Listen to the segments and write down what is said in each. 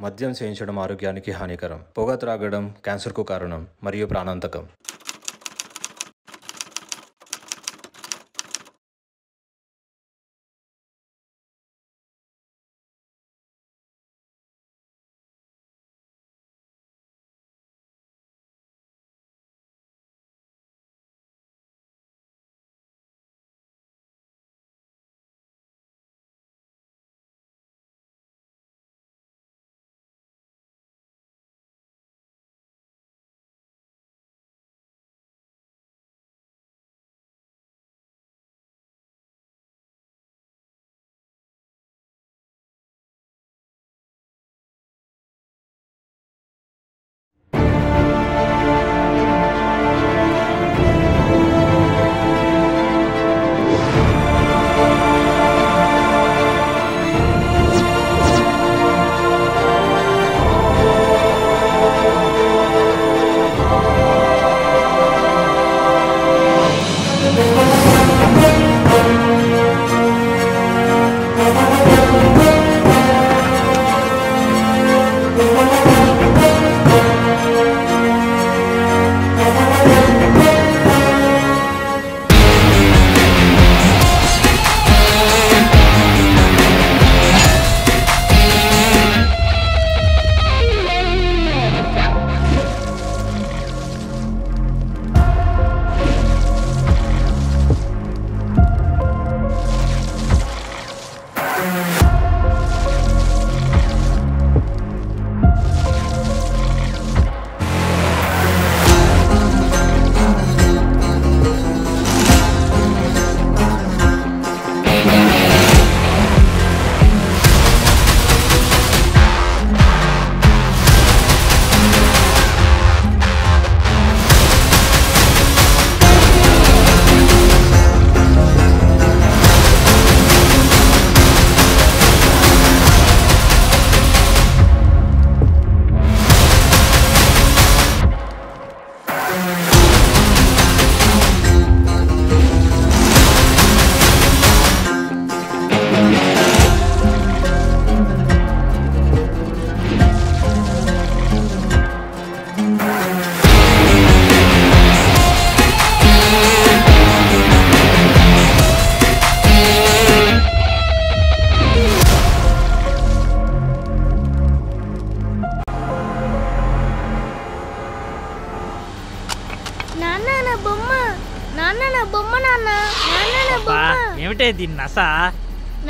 మద్యం సేవించడం ఆరోగ్యానికి హానికరం. పొగ త్రాగడం క్యాన్సర్కు కారణం. మరియు ప్రాణాంతకం.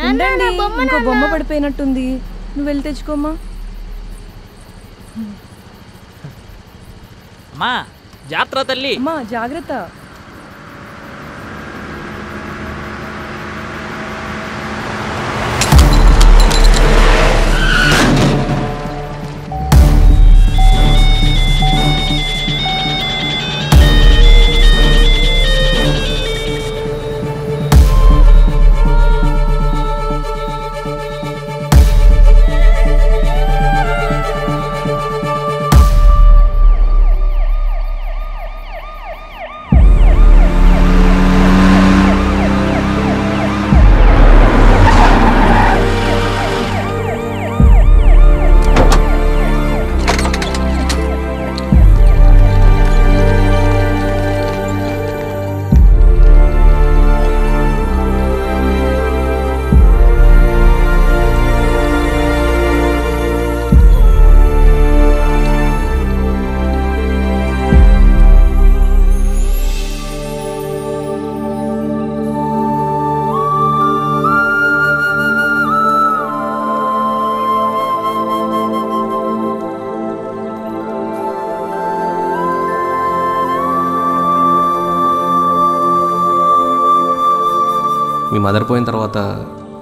ఉండండి. బొమ్మ ఇంకో బొమ్మ పడిపోయినట్టుంది. నువ్వు వెళ్ళి తెచ్చుకోమ్మా. అమ్మా జాత్ర తల్లి. అమ్మా జాగ్రత్త. మీ పోయిన తర్వాత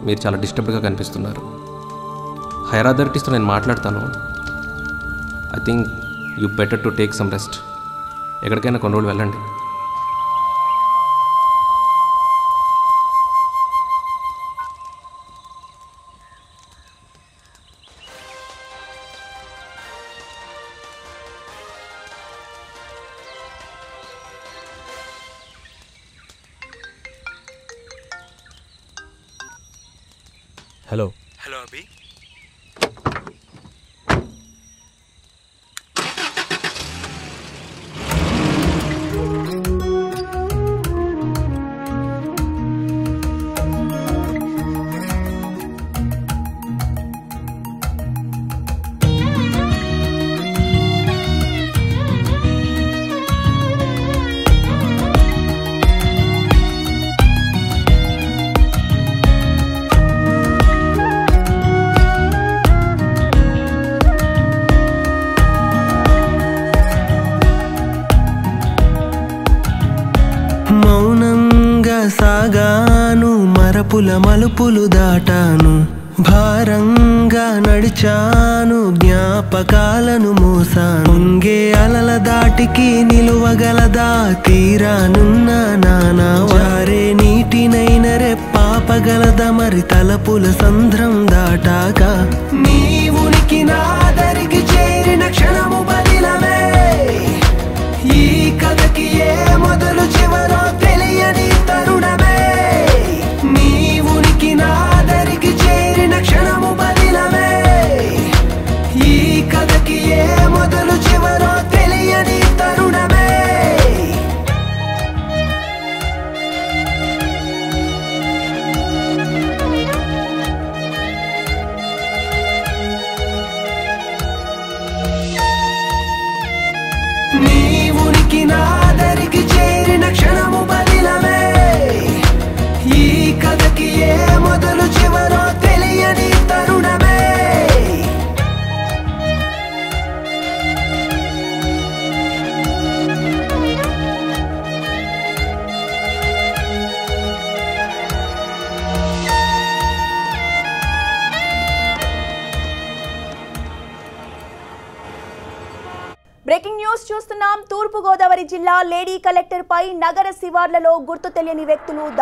మీరు చాలా డిస్టర్బ్డ్గా కనిపిస్తున్నారు. హైర్ అథారిటీస్తో నేను మాట్లాడతాను. I think you better to take some rest. ఎక్కడికైనా కొన్ని రోజులు వెళ్ళండి.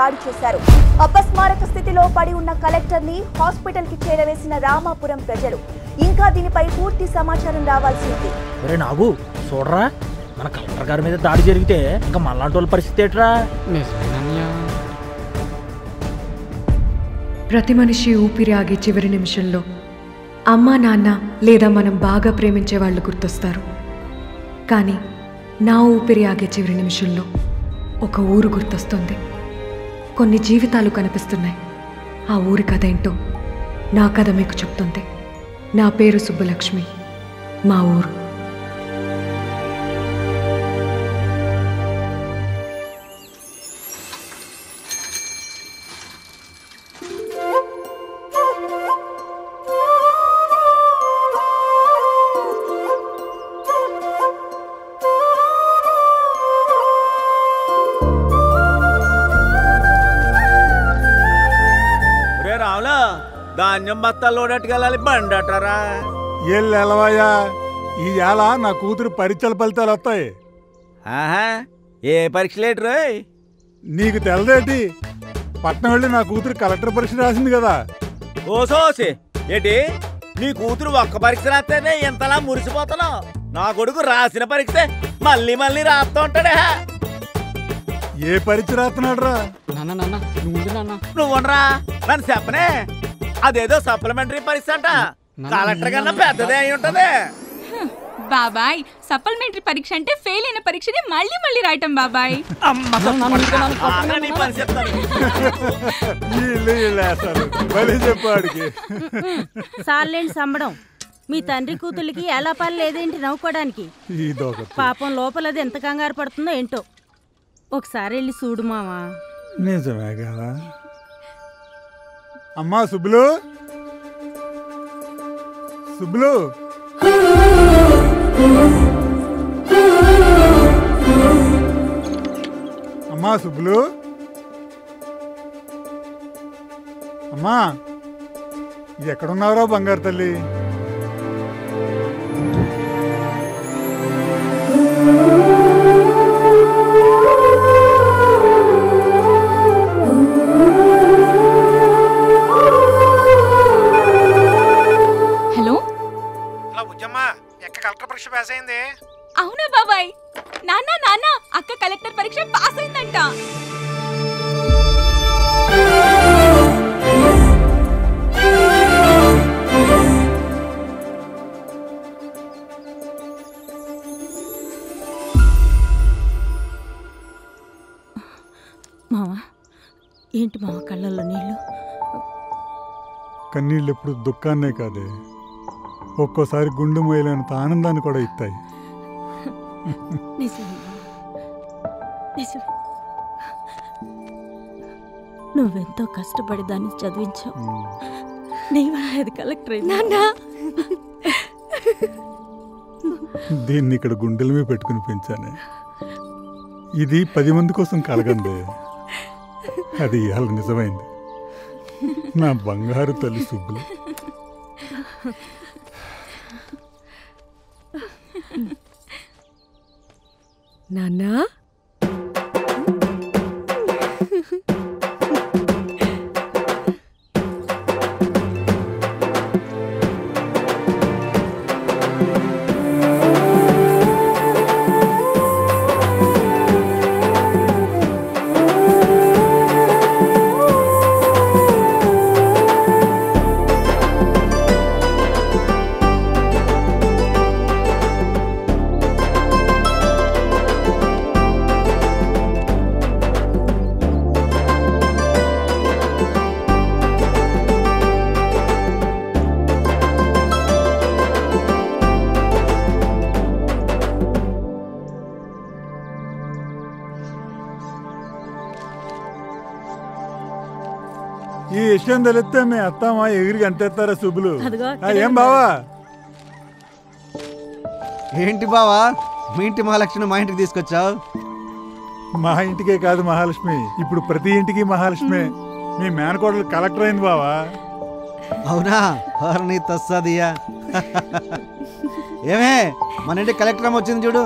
దాడి చేశారు. అపస్మారక స్థితిలో పడి ఉన్న కలెక్టర్ని హాస్పిటల్కి చేరవేసిన రామాపురం ప్రజలు. ఇంకా దీనిపై పూర్తి సమాచారం రావాల్సి ఉంది ఒరే నాగు చూడరా? మన కలెక్టర్ గారి మీద దాడి జరిగితే ఇంకా మనలాంటి వాళ్ళ పరిస్థితి ఏట్రా? ప్రతి మనిషి ఊపిరి ఆగే చివరి నిమిషంలో అమ్మా నాన్న లేదా మనం బాగా ప్రేమించే వాళ్ళు గుర్తొస్తారు. కానీ నా ఊపిరి ఆగే చివరి నిమిషంలో ఒక ఊరు గుర్తొస్తుంది. కొన్ని జీవితాలు కనిపిస్తున్నాయి. ఆ ఊరి కథ ఏంటో నా కథ మీకు చెప్తుంది నా పేరు సుబ్బలక్ష్మి. మా ఊరు. ధాన్యం బత్తాలు లోడట్టుకెళ్ళాలి బండి ఎల్లు ఎలవయ్యా నా కూతురు పరీక్షల ఫలితాలు వస్తాయి. ఆహా ఏ పరీక్ష లేటు రోయ్? నీకు తెలదేటి? పట్నం వెళ్ళి నా కూతురు కలెక్టర్ పరీక్ష రాసింది కదా. ఓ సోసి ఏంటి? నీ కూతురు ఒక్క పరీక్ష రాస్తేనే ఇంతలా మురిసిపోతున్నావు. నా కొడుకు రాసిన పరీక్ష మళ్ళీ మళ్ళీ రాస్తూ ఉంటాడే. ఏ పరీక్ష రాస్తున్నాడు రా నువ్వునరా నన్ను చెప్పనే. అదేదో సప్లిమెంటరీ పరీక్ష అంట. కలెక్టర్ కన్నా పెద్దదే అయి ఉంటది. బాబాయ్ సప్లిమెంటరీ పరీక్ష అంటే ఫెయిల్ అయిన పరీక్షని మళ్ళీ మళ్ళీ రాయటం బాబాయ్. సార్లేండి సంబడం. మీ తండ్రి కూతుళ్ళకి ఎలా పని లేదేంటి నవ్వుకోవడానికి? పాపం లోపల అది ఎంత కంగారు పడుతుందో ఏంటో. ఒకసారి వెళ్ళి చూడు మావా. నిజమే కదా. అమ్మా సుబ్బులు. సుబ్బులు. అమ్మా సుబ్బులు. అమ్మా ఎక్కడున్నావురా బంగారు తల్లి? కలెక్టర్ పరీక్ష పాస్ అయింది? అవునా బాబాయ్? నాన్న నాన్న అక్క కలెక్టర్ పరీక్ష పాస్ అయిందంట. మావా ఏంటి మావ కళ్ళల్లో నీళ్ళు? కన్నీళ్ళు ఎప్పుడు దుఃఖాన్నే కాదే. ఒక్కోసారి గుండె మొయ్యలేనంత ఆనందాన్ని కూడా ఇస్తాయి. నువ్వెంతో కష్టపడి దాన్ని చదివించావు. నీ వల్ల అది కలెక్టర్ నాన్న. దీన్ని ఇక్కడ గుండెల మీద పెట్టుకుని పెంచానే. ఇది పది మంది కోసం కలగందే. అది ఇవాళ నిజమైంది. నా బంగారు తల్లి సుబ్బులు. నాన్నా? విషయం తెలిస్తే మీ అత్తమ్మ ఎగిరికి అంతేస్తారా సుబ్బులు. అదిగో ఆ, ఏం. బావా? ఏంటి బావా? మీ ఇంటి మహాలక్ష్మి మా ఇంటికి తీసుకొచ్చావు? మా ఇంటికే కాదు మహాలక్ష్మి ఇప్పుడు ప్రతి ఇంటికి మహాలక్ష్మి. మీ మేనకోడలు కలెక్టర్ అయింది బావా. అవునా? నీ తస్సాదియా. ఏమే మన ఇంటికి కలెక్టర్ అమ్మ వచ్చింది చూడు.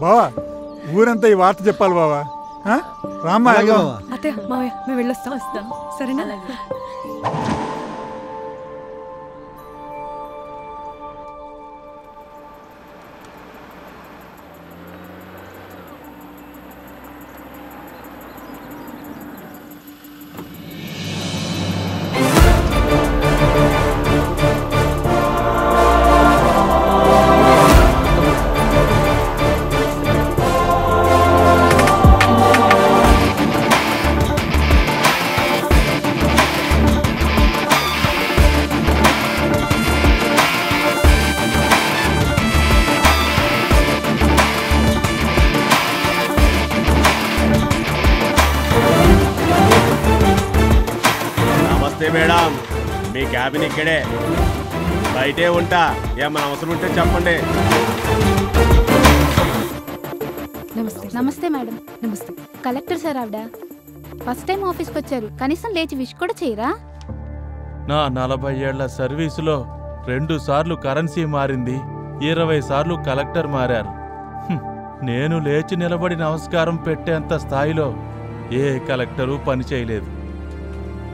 బావా ఊరంతా ఈ వార్త చెప్పాలి బావా. ఆ? రామ్మా మేము వెళ్ళొస్తాం వస్తాం. సరేనా? క్యాబిన్ ఇక్కడే. బయటే ఉంటా. ఏమైనా అవసరం ఉంటే చెప్పండి. నమస్తే నమస్తే మేడం. నమస్తే. కలెక్టర్ సార్ ఆవిడ. ఫస్ట్ టైం ఆఫీస్కి వచ్చారు. కనీసం లేచి విష్ కూడా చేయరా? నా నలభై ఏళ్ళ సర్వీసులో రెండు సార్లు కరెన్సీ మారింది. ఇరవై సార్లు కలెక్టర్ మారారు. నేను లేచి నిలబడి నమస్కారం పెట్టేంత స్థాయిలో ఏ కలెక్టరు పనిచేయలేదు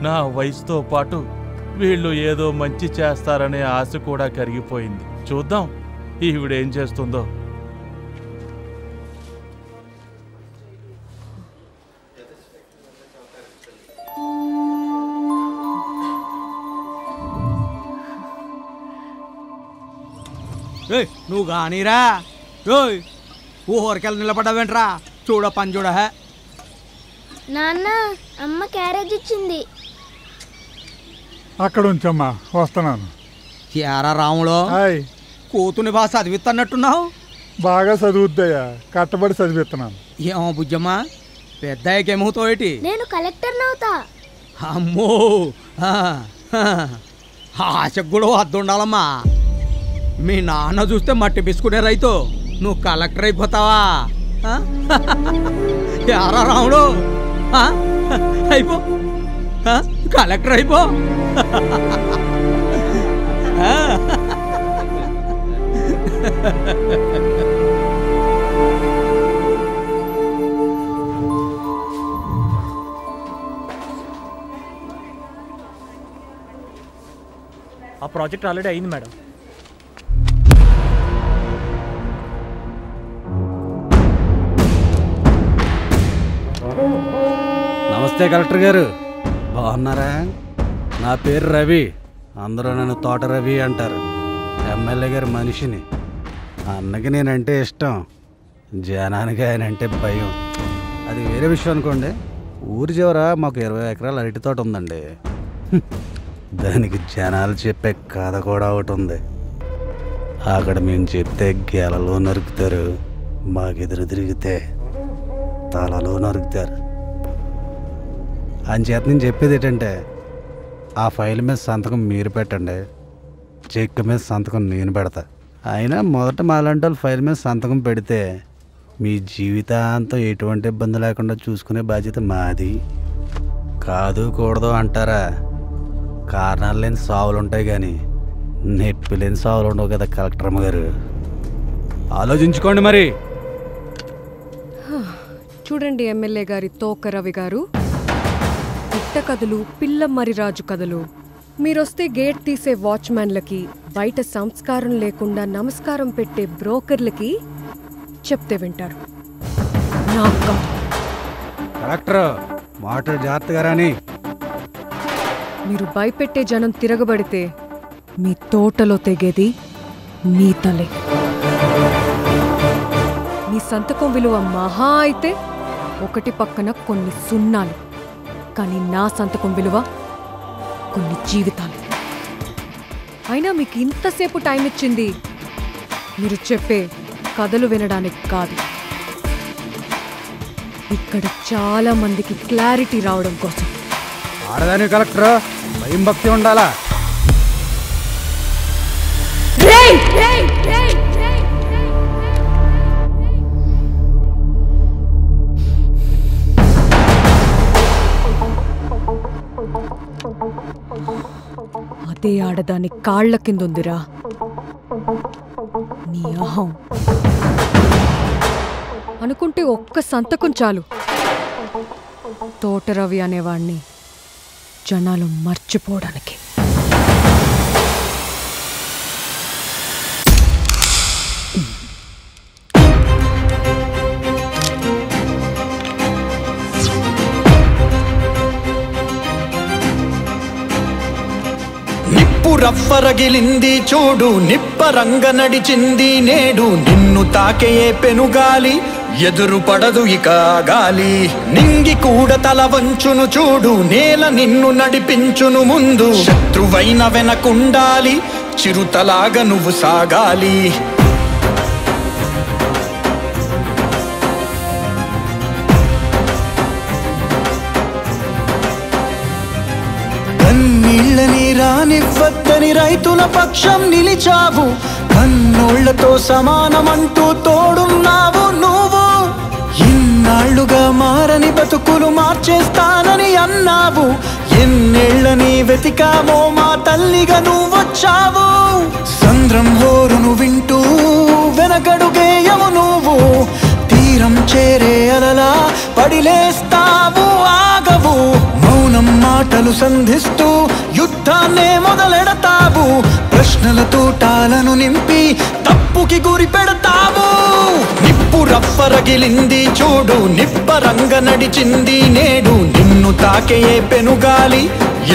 నా వయసుతో పాటు వీళ్ళు ఏదో మంచి చేస్తారనే ఆశ కూడా కరిగిపోయింది. చూద్దాం ఈవిడేం చేస్తుందో. ఏయ్ నువ్వు కానీరా. ఓయ్ ఊహోరికెళ్ళి నిలబడ్డావేంట్రా? చూడ పని చూడ హే. నాన్న అమ్మ క్యారేజ్ ఇచ్చింది. అక్కడ ఉంచమ్మా వస్తున్నాను. ఏరా రాములో హాయ్ కూతుని బాగా చదివిస్తున్నట్టున్నావు బాగా చదువుద్దయ్యా కట్టబడి చదివిస్తున్నాను ఏమో బుజ్జమ్మా పెద్దాయికి ఏమవుతావు ఏంటి? నేను కలెక్టర్ నవుతా అమ్మో ఆ, ఆ, ఆశకు కూడా వద్దు ఉండాలమ్మా మీ నాన్న చూస్తే మట్టి బిస్కునే రైతు. నువ్వు కలెక్టర్ అయిపోతావా? యారా రాముడు? అయిపో? కలెక్టర్ అయిపో. ఆ? ఆ ప్రాజెక్ట్ ఆల్రెడీ అయింది మేడం. నమస్తే కలెక్టర్ గారు. బాగున్నారా? నా పేరు రవి. అందరూ నన్ను తోట రవి అంటారు. ఎమ్మెల్యే గారి మనిషిని. అన్నకి నేనంటే ఇష్టం. జనానికి ఆయన అంటే భయం. అది వేరే విషయం అనుకోండి. ఊరి చివర మాకు ఇరవై ఎకరాల అరటి తోట ఉందండి. దానికి జనాలు చెప్పే కథ కూడా ఒకటి ఉంది. అక్కడ మేము చెప్తే గెలలో నరుకుతారు. మాకెదురు తిరిగితే తలలో నరుకుతారు. అంచేత నేను చెప్పేది ఏంటంటే ఆ ఫైల్ మీద సంతకం మీరు పెట్టండి చెక్ మీద సంతకం నేను పెడతా. అయినా మొదట మాలాంటి వాళ్ళు ఫైల్ మీద సంతకం పెడితే మీ జీవితాంతం ఎటువంటి ఇబ్బంది లేకుండా చూసుకునే బాధ్యత మాది. కాదు కూడదు అంటారా? కారణాలు లేని సావులు ఉంటాయి కానీ నొప్పి లేని సావులు ఉండవు కదా కలెక్టర్ అమ్మ గారు. ఆలోచించుకోండి మరి. చూడండి ఎమ్మెల్యే గారి తోక రవి గారు. పుట్ట కథలు పిల్ల మరిరాజు కథలు. మీరొస్తే గేట్ తీసే వాచ్మ్యాన్లకి బయట సంస్కారం లేకుండా నమస్కారం పెట్టే బ్రోకర్లకి చెప్తే వింటారు. నాకు. కాదు. కలెక్టర్ మాటలు జాగ్రత్తగా రాని. మీరు భయపెట్టే జనం తిరగబడితే మీ తోటలో తెగేది మీ తలే. మీ సంతకం విలువ మహా అయితే ఒకటి పక్కన కొన్ని సున్నాలు. కానీ నా సంతకం విలువ కొన్ని జీవితాలు అయినా మీకు ఇంతసేపు టైం ఇచ్చింది మీరు చెప్పే కథలు వినడానికి కాదు. ఇక్కడ చాలా మందికి క్లారిటీ రావడం కోసం. ఆడదాని కలెక్టర్ భయం భక్తి ఉండాలా? అదే ఆడదాని కాళ్ళ కిందుందిరా. నీ అహం. అనుకుంటే ఒక్క సంతకం చాలు. తోటరవి అనేవాణ్ణి జనాలు మర్చిపోవడానికి. రవ్వరగిలింది చూడు నిప్పరంగ నడిచింది నేడు. నిన్ను తాకేయే పెనుగాలి ఎదురు పడదు ఇక ఆ గాలి. నింగి కూడా తల వంచును చూడు నేల నిన్ను నడిపించును ముందు. శత్రువైన వెనకుండాలి చిరుతలాగా నువ్వు సాగాలి. కానివ్వద్దని రైతుల పక్షం నిలిచావు. కన్నోళ్ళతో సమానమంటూ తోడున్నావు నువ్వు. ఇన్నాళ్ళుగా మారని బతుకులు మార్చేస్తానని అన్నావు. ఎన్నేళ్ళని వెతికామో మా తల్లిగా నువ్వొచ్చావు. సంద్రం హోరును వింటూ వెనకడుగేయవు నువ్వు. తీరం చేరే అలలా పడిలేస్తావు ఆగవు. మౌనం మాటలు సంధిస్తూ యుద్ధాన్నే మొదలెడతావు. ప్రశ్నల తూటాలను నింపి తప్పుకి గురి పెడతాము నిప్పు రప్పరగిలింది చూడు నిప్పరంగ నడిచింది నేడు. నిన్ను తాకే పెనుగాలి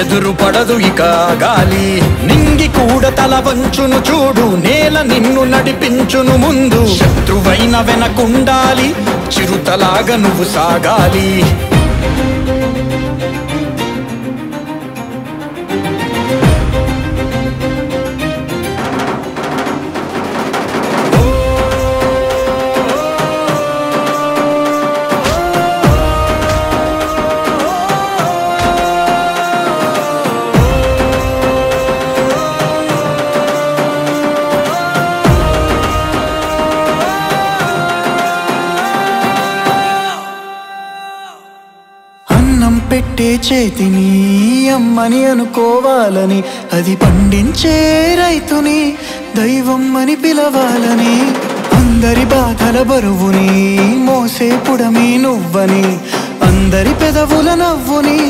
ఎదురు పడదు ఇక గాలి. నింగి కూడా తల వంచును చూడు నేల నిన్ను నడిపించును ముందు. శత్రువైన వెనకుండాలి చిరుతలాగా నువ్వు సాగాలి. చేతిని అమ్మని అనుకోవాలని అది పండించే రైతుని దైవం అని పిలవాలని అందరి బాధల బరువుని మోసే పుడమి నువ్వని అందరి పెదవుల నవ్వుని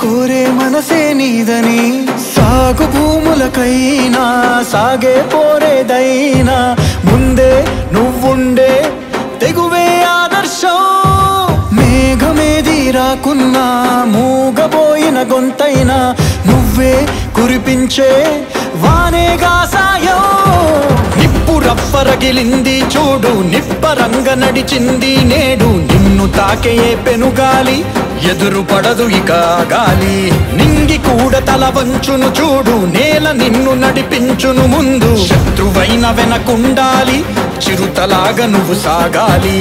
కోరే మనసే నీదని సాగు భూములకైనా సాగే పోరేదైనా ముందే నువ్వుండే తెగువే ఆదర్శం. మేఘమేది రాకున్నా మూగబోయిన గొంతైనా నువ్వే కురిపించే వానేగా సాయం. నిప్పు రప్పరగిలింది చూడు నిప్పరంగ నడిచింది నేడు. నిన్ను తాకే పెనుగాలి ఎదురు పడదు ఇక గాలి. నింగి కూడా తల వంచును చూడు నేల నిన్ను నడిపించును ముందు. శత్రువైన వెనకుండాలి చిరుతలాగా నువ్వు సాగాలి.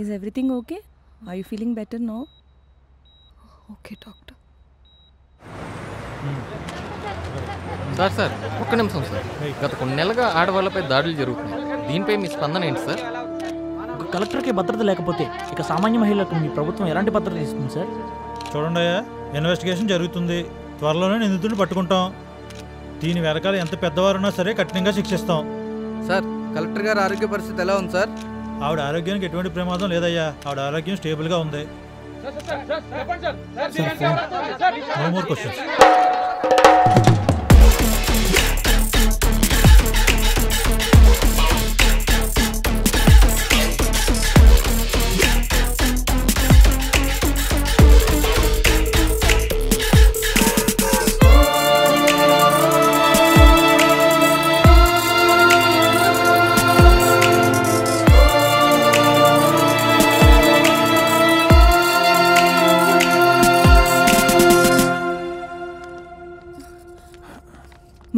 Is everything okay I you feeling better no okay doctor sir sir ఒక్క నిమిషం సార్. గత కొన్ని నెలలుగా ఆడవాళ్ళపై దాడులు జరుగుతున్నాయి. దీనిపై మీ స్పందన ఏంటి సార్? ఒక కలెక్టర్కి భద్రత లేకపోతే ఇక సామాన్య మహిళలకు మీ ప్రభుత్వం ఎలాంటి భద్రత ఇస్తుంది సార్? చూడండి ఇన్వెస్టిగేషన్ జరుగుతుంది. త్వరలోనే నిందితుడిని పట్టుకుంటాం. దీని వెనకాల ఎంత పెద్దవారున్నా సరే కఠినంగా శిక్షిస్తాం. సార్ కలెక్టర్ గారి ఆరోగ్య పరిస్థితి ఎలా ఉంది సార్? ఆవిడ ఆరోగ్యానికి ఎటువంటి ప్రమాదం లేదయ్యా ఆవిడ ఆరోగ్యం స్టేబుల్గా ఉంది నో మోర్ క్వశ్చన్స్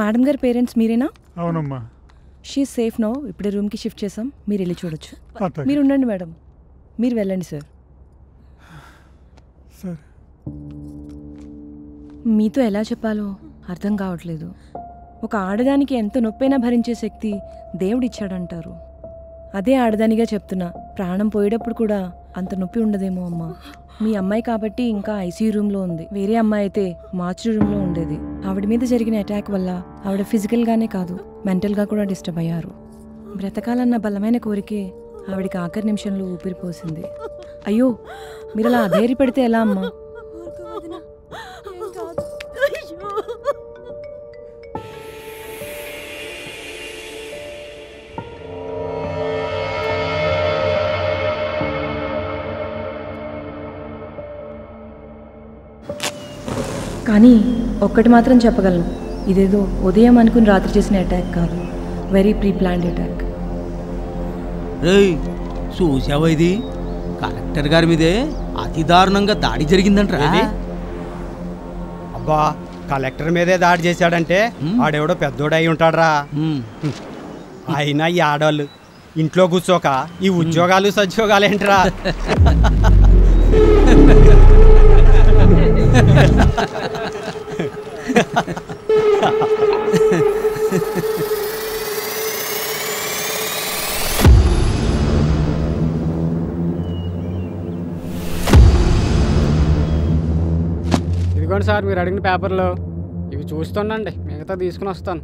మేడం గారి పేరెంట్స్ మీరేనా? అవునమ్మా. షీ సేఫ్ నో ఇప్పుడే రూమ్కి షిఫ్ట్ చేసాం మీరు వెళ్ళి చూడొచ్చు. మీరు ఉండండి మేడం. మీరు వెళ్ళండి సార్ సరే. మీతో ఎలా చెప్పాలో అర్థం కావట్లేదు. ఒక ఆడదానికి ఎంత నొప్పైనా భరించే శక్తి దేవుడిచ్చాడంటారు. అదే ఆడదానిగా చెప్తున్నా. ప్రాణం పోయేటప్పుడు కూడా అంత నొప్పి ఉండదేమో అమ్మ. మీ అమ్మాయి కాబట్టి ఇంకా ఐసీయూ రూమ్లో ఉంది. వేరే అమ్మాయి అయితే మార్చురీ రూమ్లో ఉండేది. ఆవిడ మీద జరిగిన అటాక్ వల్ల ఆవిడ ఫిజికల్గానే కాదు మెంటల్గా కూడా డిస్టర్బ్ అయ్యారు. బ్రతకాలన్న బలమైన కోరికే ఆవిడకి ఆఖరి నిమిషంలో ఊపిరిపోసింది అయ్యో మీరు అలా అధైర్యపడితే ఎలా అమ్మా? కానీ ఒక్కటి మాత్రం చెప్పగలను. ఇదేదో ఉదయం అనుకుని రాత్రి చేసిన అటాక్ కాదు. వెరీ ప్రీ ప్లాన్డ్ అటాక్ రేయ్ చూసావా ఇది? కలెక్టర్ గారి మీదే అతి దారుణంగా దాడి జరిగిందంటరా. ఏది? అబ్బా కలెక్టర్ మీదే దాడి చేశాడంటే ఆడెవడో పెద్దోడు అయి ఉంటాడ్రా అయినా ఈ ఆడవాళ్ళు ఇంట్లో కూర్చోక ఈ ఉద్యోగాలు సద్యోగాలు ఏంట్రా? ఇదిగోండి సార్ మీరు అడిగిన పేపర్లు ఇవి చూస్తుండండి. మిగతా తీసుకుని వస్తాను.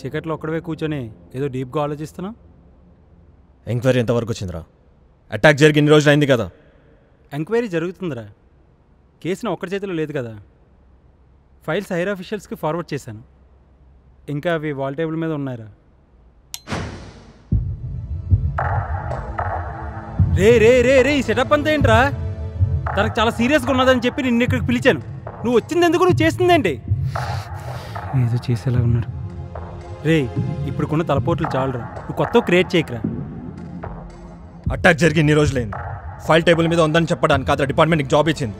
చీకట్లో ఒక్కడవే కూర్చొని ఏదో డీప్గా ఆలోచిస్తున్నావు? ఎంక్వైరీ ఎంతవరకు వచ్చిందిరా? అటాక్ జరిగి ఇన్ని రోజులు అయింది కదా. ఎంక్వైరీ జరుగుతుందిరా. కేసున ఒక్కడి చేతిలో లేదు కదా. ఫైల్స్ హైర్ ఆఫీషియల్స్కి ఫార్వర్డ్ చేశాను. ఇంకా అవి వాల్ టేబుల్ మీద ఉన్నాయిరా. రే రే రే రే ఈ సెటప్ అంతా ఏంట్రా? తనకు చాలా సీరియస్గా ఉన్నదని చెప్పి నిన్ను ఇక్కడికి పిలిచాను. నువ్వు వచ్చింది ఎందుకు? నువ్వు చేసిందేంటి? ఏదో చేసేలా ఉన్నాడు. రే ఇప్పుడుకున్న తలపోట్లు చాలురా. నువ్వు కొత్త క్రియేట్ చేయకరా. అటాక్ జరిగి ఇన్ని రోజులైంది. ఫైల్ టేబుల్ మీద ఉందని చెప్పడానికి కాదురా డిపార్ట్మెంట్ నీకు జాబ్ ఇచ్చింది.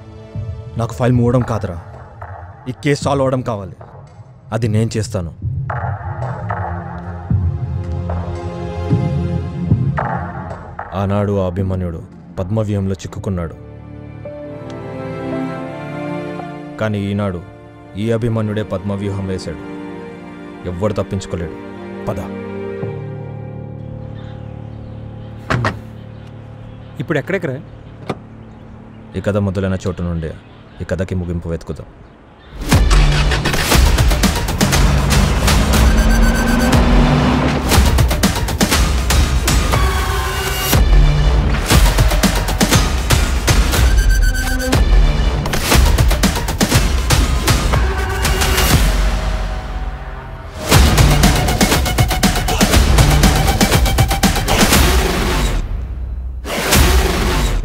నాకు ఫైల్ మూవడం కాదురా. ఈ కేసు సాల్వ్ అవ్వడం కావాలి. అది నేను చేస్తాను. ఆనాడు ఆ అభిమన్యుడు పద్మవ్యూహంలో చిక్కుకున్నాడు. కానీ ఈనాడు ఈ అభిమన్యుడే పద్మవ్యూహం వేశాడు. ఎవ్వడు తప్పించుకోలేడు. పద. ఇప్పుడు ఎక్కడెక్కరా? ఈ కథ మొదలైన చోటు నుండే ఈ కథకి ముగింపు వెతుకుదాం.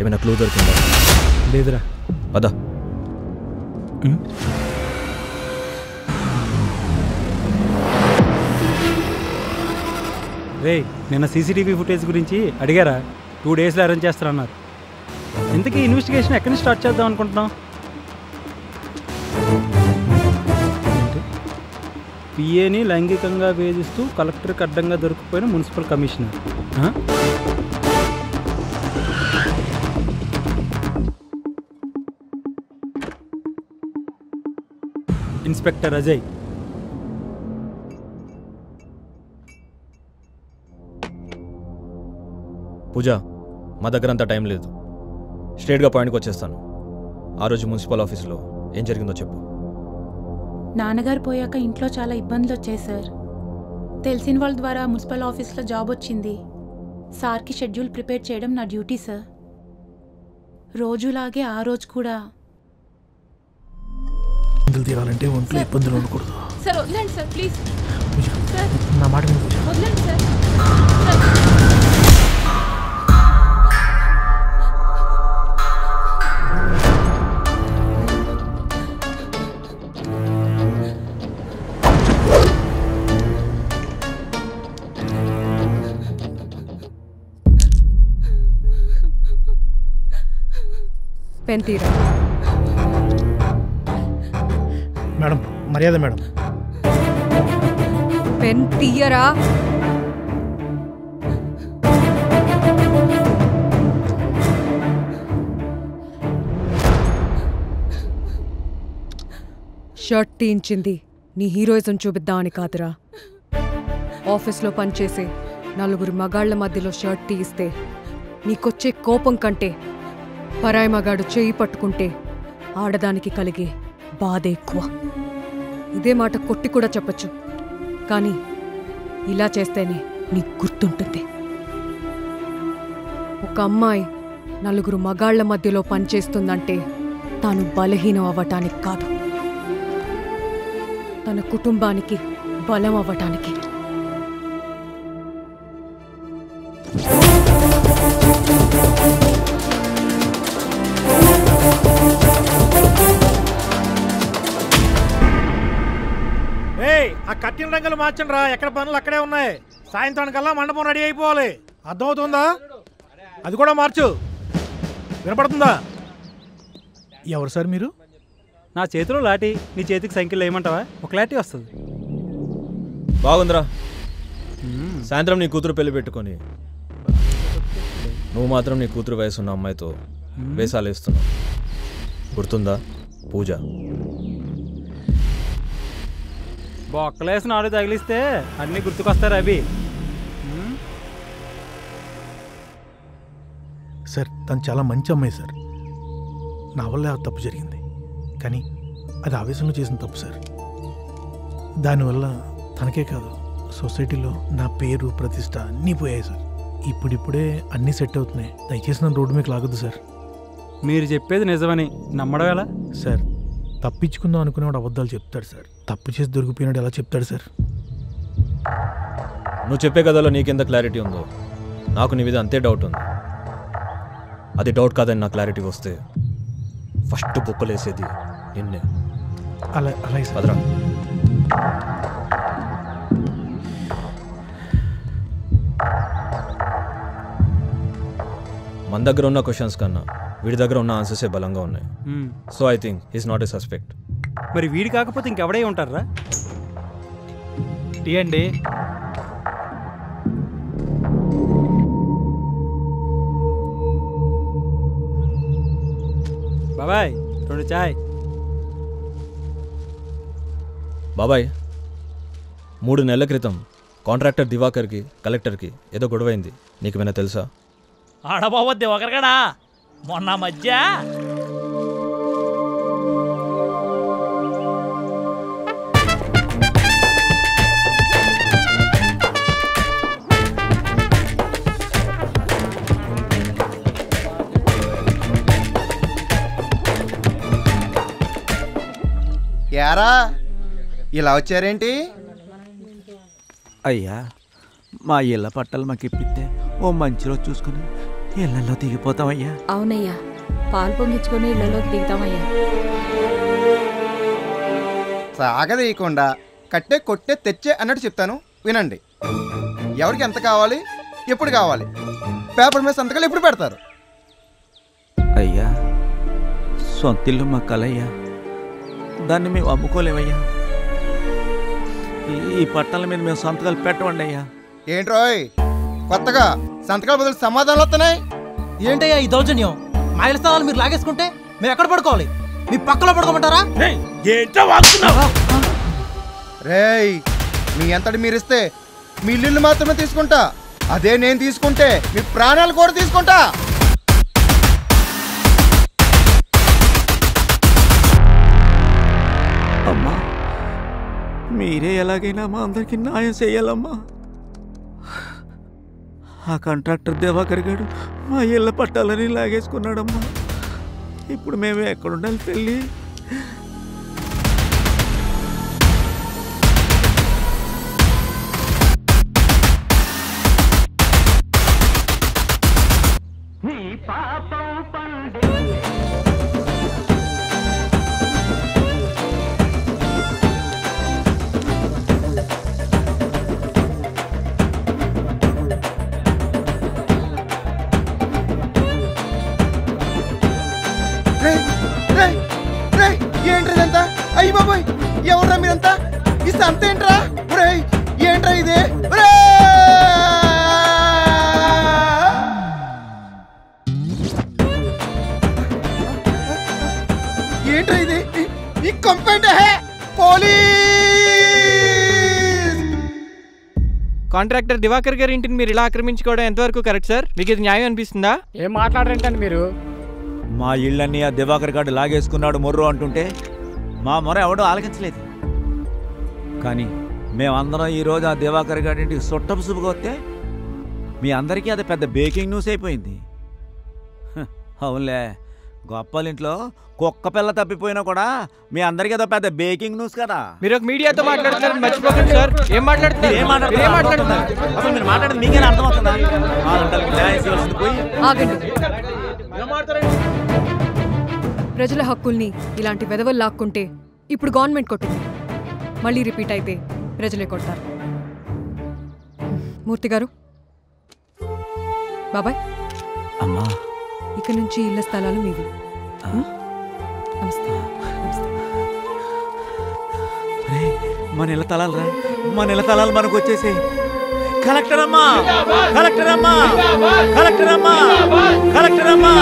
ఏమైనా క్లూ దొరికిందా? లేదురా. పద. రే నిన్న సీసీటీవీ ఫుటేజ్ గురించి అడిగారా? టూ డేస్లో అరేంజ్ చేస్తారన్నారు. ఇంతకీ ఇన్వెస్టిగేషన్ ఎక్కడి నుంచి స్టార్ట్ చేద్దాం అనుకుంటున్నాం పిఏని లైంగికంగా వేధిస్తూ కలెక్టర్కి అడ్డంగా దొరికిపోయిన municipal commissioner. Inspector Ajay. Pooja మా దగ్గర అంత టైం లేదు. స్ట్రేట్గా పాయింట్కి వచ్చేస్తాను. ఆ రోజు మున్సిపల్ ఆఫీసులో ఏం జరిగిందో చెప్పు. నాన్నగారు పోయాక ఇంట్లో చాలా ఇబ్బందులు వచ్చాయి సార్. తెలిసిన వాళ్ళ ద్వారా మున్సిపల్ ఆఫీస్లో జాబ్ వచ్చింది. సార్కి షెడ్యూల్ ప్రిపేర్ చేయడం నా డ్యూటీ సార్. రోజులాగే ఆ రోజు కూడా ఇబ్బందులు తీరాలంటే ఒంట్లో ఇబ్బందులు ఉండకూడదు. సార్ వదిలేండి సార్ ప్లీజ్ సార్ నా మాట. వదిలేండి సార్ పెంతీరా మేడం. మర్యాద మేడం. పెన్ తీయరా? షర్ట్ తీయించింది. నీ హీరోయిజం చూపిద్దామని కాదురా. ఆఫీస్లో పనిచేసే నలుగురు మగాళ్ళ మధ్యలో షర్ట్ తీయిస్తే నీకొచ్చే కోపం కంటే పరాయి మగాడు చేయి పట్టుకుంటే ఆడదానికి కలిగే బాధ ఎక్కువ. ఇదే మాట కొట్టి కూడా చెప్పొచ్చు. కానీ ఇలా చేస్తేనే నీకు గుర్తుంటుంది. ఒక అమ్మాయి నలుగురు మగాళ్ళ మధ్యలో పనిచేస్తుందంటే తాను బలహీనం అవ్వటానికి కాదు. తన కుటుంబానికి బలం అవ్వటానికి. కట్టిన రంగులు మార్చండి రా. ఎక్కడ పనులు అక్కడే ఉన్నాయి. సాయంత్రానికల్లా మండపం రెడీ అయిపోవాలి. అర్థమవుతుందా? అది కూడా మార్చు. వినపడుతుందా? ఎవరు సార్ మీరు? నా చేతిలో లాటి నీ చేతికి సైకిల్ వేయమంటావా ఒక లాటి వస్తుంది. బాగుందిరా. సాయంత్రం నీ కూతురు పెళ్ళి పెట్టుకొని. నువ్వు మాత్రం నీ కూతురు వయసు ఉన్న అమ్మాయితో వేసాలు వేస్తున్నావు. గుర్తుందా? పూజ. బొక్కలేసి నాడు తగిలిస్తే అన్నీ గుర్తుకొస్తారు అవి? సార్ తను చాలా మంచి అమ్మాయి సార్. నా వల్ల ఆ తప్పు జరిగింది. కానీ అది ఆవేశంలో చేసిన తప్పు సార్. దానివల్ల తనకే కాదు సొసైటీలో నా పేరు ప్రతిష్ట అన్నీ పోయాయి సార్. ఇప్పుడిప్పుడే అన్నీ సెట్ అవుతున్నాయి. దయచేసి నన్ను రోడ్డు మీకు లాగొద్దు సార్. మీరు చెప్పేది నిజమని నమ్మడం ఎలా? సార్ తప్పించుకుందాం అనుకునేవాడు అబద్ధాలు చెప్తాడు సార్. తప్పు చేసి దొరికిపోయినాడు ఎలా చెప్తాడు సార్? నువ్వు చెప్పే కథలో నీకెంత క్లారిటీ ఉందో నాకు నీ మీద అంతే డౌట్ ఉంది. అది డౌట్ కాదని నా క్లారిటీ వస్తే ఫస్ట్ బుక్కలేసేది నిన్నే. అలా అలాగే పదరా. మన దగ్గర ఉన్న క్వశ్చన్స్ కన్నా వీడి దగ్గర ఉన్న ఆన్సర్సే బలంగా ఉన్నాయి. So I think is not a suspect మరి వీడి కాకపోతే ఇంకెవడై ఉంటారా అండి. బాబాయ్ రెండు చాయ్. బాబాయ్ మూడు నెలల క్రితం కాంట్రాక్టర్ దివాకర్కి కలెక్టర్కి ఏదో గొడవైంది. నీకేమైనా తెలుసా? ఆడబోవద్ది ఒకరికడా మొన్న మధ్య యారా ఇలా వచ్చారేంటి? అయ్యా మా ఇళ్ళ పట్టాలు మాకు ఇప్పిస్తే ఓ మంచి రోజు చూసుకుని ఇళ్ళల్లో దిగిపోతామయ్యా అవునయ్యా పాలు పొంగించుకొని ఇళ్ళలోకి దిగుతామయ్యా. సాగదీయకుండా కట్టే కొట్టే తెచ్చే అన్నట్టు చెప్తాను. వినండి. ఎవరికి ఎంత కావాలి ఎప్పుడు కావాలి? పేపర్ మీద సంతకాలు ఎప్పుడు పెడతారు? అయ్యా సొంతిల్లు మా కలయ్యా. దాన్ని మేము అమ్ముకోలేమయ్యా. ఈ- పట్టాల మీద మేము సంతకాలు పెట్టమండి అయ్యా ఏంట్రోయ్? కొత్తగా సంతకాల బదులు సమాధానాలు వస్తున్నాయి. ఏంటయ్యా ఈ దౌర్జన్యం? మా ఇళ్ళ స్థలాలు మీరు లాగేసుకుంటే మేము ఎక్కడ పడుకోవాలి? మీ పక్కలో పడుకోమంటారా? రేయ్ మీ అంతటి మీరిస్తే మీ ఇల్లు మాత్రమే తీసుకుంటా. అదే నేను తీసుకుంటే మీ ప్రాణాలు కూడా తీసుకుంటా. అమ్మా మీరే ఎలాగైనా మా అందరికి న్యాయం చేయాలమ్మా. ఆ కాంట్రాక్టర్ దేవాకరిగాడు గారు మా ఇళ్ళ పట్టాలని లాగేసుకున్నాడమ్మా. ఇప్పుడు మేము ఎక్కడుండాలి తల్లి? సంత ఏంట్రా ఇది? ఏంట్రా ఇది? ఈ- ఈ complaint hey police! Contractor Divakar గారి ఇంటిని మీరు ఇలా ఆక్రమించుకోవడం ఎంతవరకు కరెక్ట్ సార్? మీకు ఇది న్యాయం అనిపిస్తుందా? ఏం మాట్లాడరేంటండి మీరు? మా ఇళ్ళన్నీ ఆ దివాకర్ గారు లాగేసుకున్నాడు మొర్రు అంటుంటే మా మొర ఎవడో ఆలకించలేదు. కానీ మేమందరం ఈరోజు ఆ దివాకర్ గారి ఇంటికి సుట్టపు వస్తే మీ అందరికీ అది పెద్ద బేకింగ్ న్యూస్ అయిపోయింది. అవునులే. గొప్పలింట్లో కుక్క పిల్ల తప్పిపోయినా కూడా మీ అందరికీ అదో పెద్ద బేకింగ్ న్యూస్ కదా. మీరు ఒక మీడియాతో మాట్లాడుతున్నారు మర్చిపోకండి సార్. ఏం మాట్లాడుతున్నారు? ఏం మాట్లాడుతున్నారు? మీరు ఏం మాట్లాడుతున్నారు? అసలు మీరు మాట్లాడేది మీకేనా అర్థమవుతుందా? పోయి. ప్రజల హక్కుల్ని ఇలాంటి వెధవలు లాక్కుంటే ఇప్పుడు గవర్నమెంట్ కొట్టింది. మళ్ళీ రిపీట్ అయితే ప్రజలే కొడతారు. మూర్తి గారు. బాబాయ్. అమ్మా. ఇక నుంచి ఇళ్ళ స్థలాలు మీవి? నమస్తే. మన ఇళ్ళ తలాలు రా. మన ఇళ్ళ తలాలు మనకు వచ్చేసి కలెక్టర్ అమ్మా. కలెక్టర్ అమ్మా. కలెక్టర్ అమ్మా. కలెక్టర్ అమ్మా.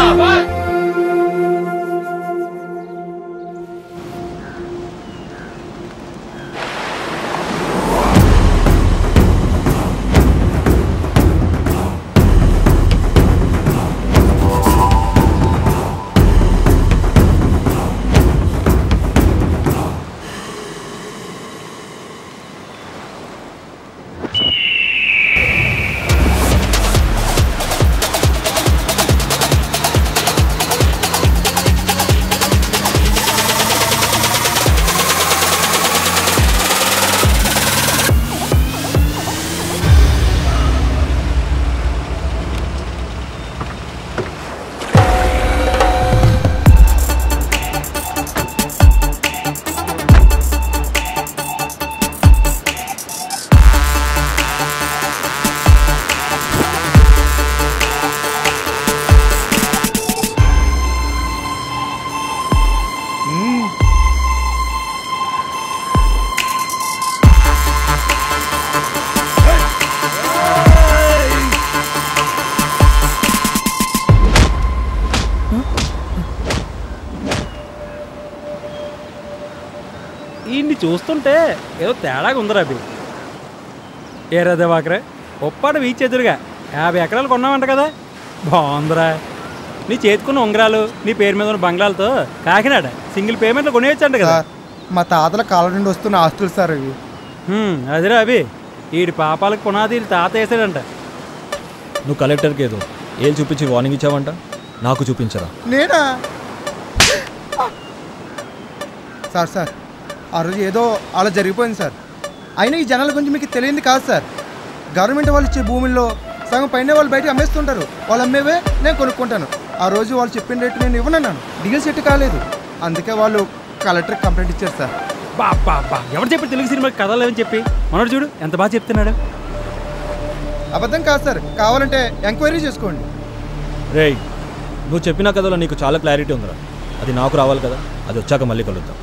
చూస్తుంటే ఏదో తేడాగా ఉందిరా అభి ఏరా దివాకరే ఒప్పాడు వీచ్ ఎదురుగా. యాభై ఎకరాలు కొన్నామంట కదా. బాగుందిరా. నీ చేతికున్న ఉంగరాలు నీ పేరు మీద ఉన్న బంగ్లాలతో కాకినాడ సింగిల్ పేమెంట్లో కొనేయచ్చంట కదా. మా తాతల కాలం నుండి వస్తున్న ఆస్తులు సార్ ఇవి హ్మ్, అదిరా అభి ఈడి పాపాలకు పునాది తాత వేసాడంట. నువ్వు కలెక్టర్కి ఏదో ఏళ్ళు చూపించి వార్నింగ్ ఇచ్చావంట? నాకు చూపించరా? నేనా? సార్ సార్ ఆ రోజు ఏదో అలా జరిగిపోయింది సార్. అయినా ఈ జనాల గురించి మీకు తెలియంది కాదు సార్. గవర్నమెంట్ వాళ్ళు ఇచ్చే భూముల్లో సగం పైన వాళ్ళు బయట అమ్మేస్తుంటారు. వాళ్ళు అమ్మేవే నేను కొనుక్కుంటాను. ఆ రోజు వాళ్ళు చెప్పిన రేటు నేను ఇవ్వనన్నాను. డీల్ సెట్ కాలేదు. అందుకే వాళ్ళు కలెక్టర్ కంప్లైంట్ ఇచ్చారు సార్. బా బా బా. ఎవరు చెప్పి తెలుగు సినిమాకి కథలు లేవని చెప్పి? మనోడు చూడు ఎంత బాగా చెప్తున్నాడు. అబద్ధం కాదు సార్. కావాలంటే ఎంక్వైరీ చేసుకోండి. రేయ్ నువ్వు చెప్పిన కథలో నీకు చాలా క్లారిటీ ఉందిరా. అది నాకు రావాలి కదా. అది వచ్చాక మళ్ళీ కలుద్దాం.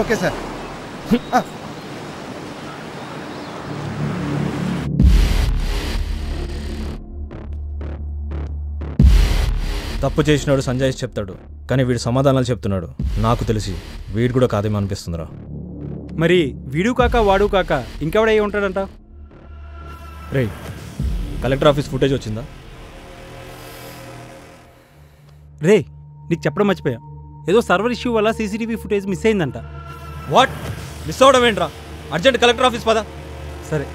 Okay sir. తప్పు చేసినాడు సంజయ్ చెప్తాడు కానీ వీడు సమాధానాలు చెప్తున్నాడు. నాకు తెలిసి వీడు కూడా కాదేమో అనిపిస్తుందిరా. మరి వీడు కాక వాడు కాక ఇంకెవడై ఉంటాడంట? రేయ్ కలెక్టర్ ఆఫీస్ ఫుటేజ్ వచ్చిందా? రే నీకు చెప్పడం మర్చిపోయా. ఏదో సర్వర్ ఇష్యూ వల్ల సీసీటీవీ ఫుటేజ్ మిస్ అయిందంట. వాట్? మిస్ అవడం ఏంట్రా? అర్జెంట్ కలెక్టర్ ఆఫీస్ పదా. సరే.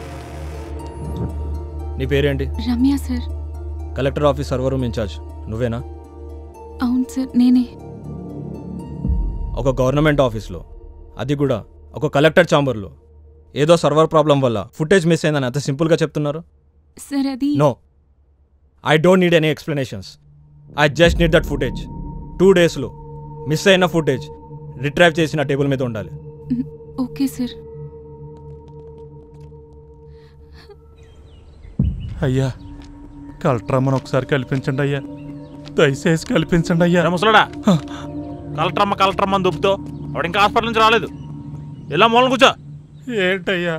నీ పేరేంటి? Ramya sir. Collector office server room incharge. నువ్వేనా? అవును సార్. నేనే. ఒక గవర్నమెంట్ ఆఫీస్లో. అది కూడా ఒక కలెక్టర్ ఛాంబర్లో. ఏదో సర్వర్ ప్రాబ్లం వల్ల ఫుటేజ్ మిస్ అయిందని అంత సింపుల్గా చెప్తున్నారు? సార్ అది no. I don't need any explanations. I just need that footage. Two డేస్లో మిస్ అయిన ఫుటేజ్ రిట్రైవ్ చేసిన టేబుల్ మీద ఉండాలి. Okay sir. అయ్యా కలెక్టర్ అమ్మను ఒకసారి కల్పించండి అయ్యా. దయచేసి కల్పించండి అయ్యా. ముసలాడా కలెక్టర్ అమ్మ కలెక్టర్ అమ్మ అని దుబ్బుతో వాడు ఇంకా హాస్పిటల్ నుంచి రాలేదు. ఇలా మూలం కూర్చో. ఏంటయ్యా?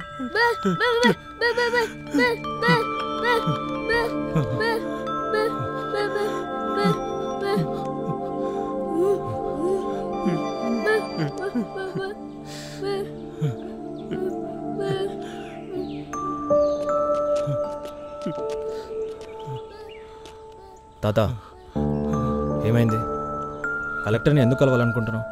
తాత ఏమైంది? కలెక్టర్ని ఎందుకు కలవాలనుకుంటున్నావు?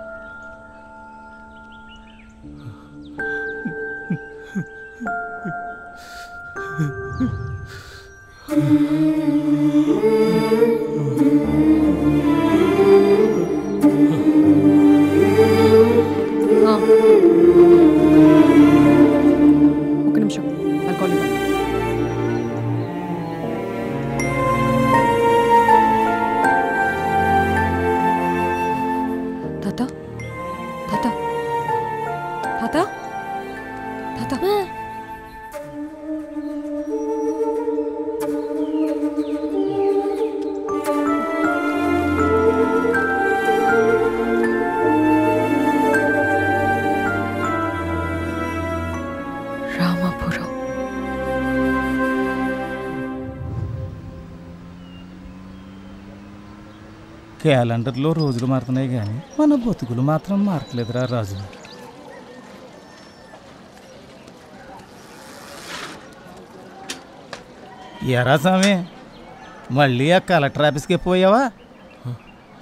క్యాలెండర్లో రోజులు మారుతున్నాయి కానీ మన బతుకులు మాత్రం మారట్లేదురా రాజు. ఎరా స్వామి మళ్ళీ ఆ కలెక్టర్ ఆఫీస్కే పోయావా?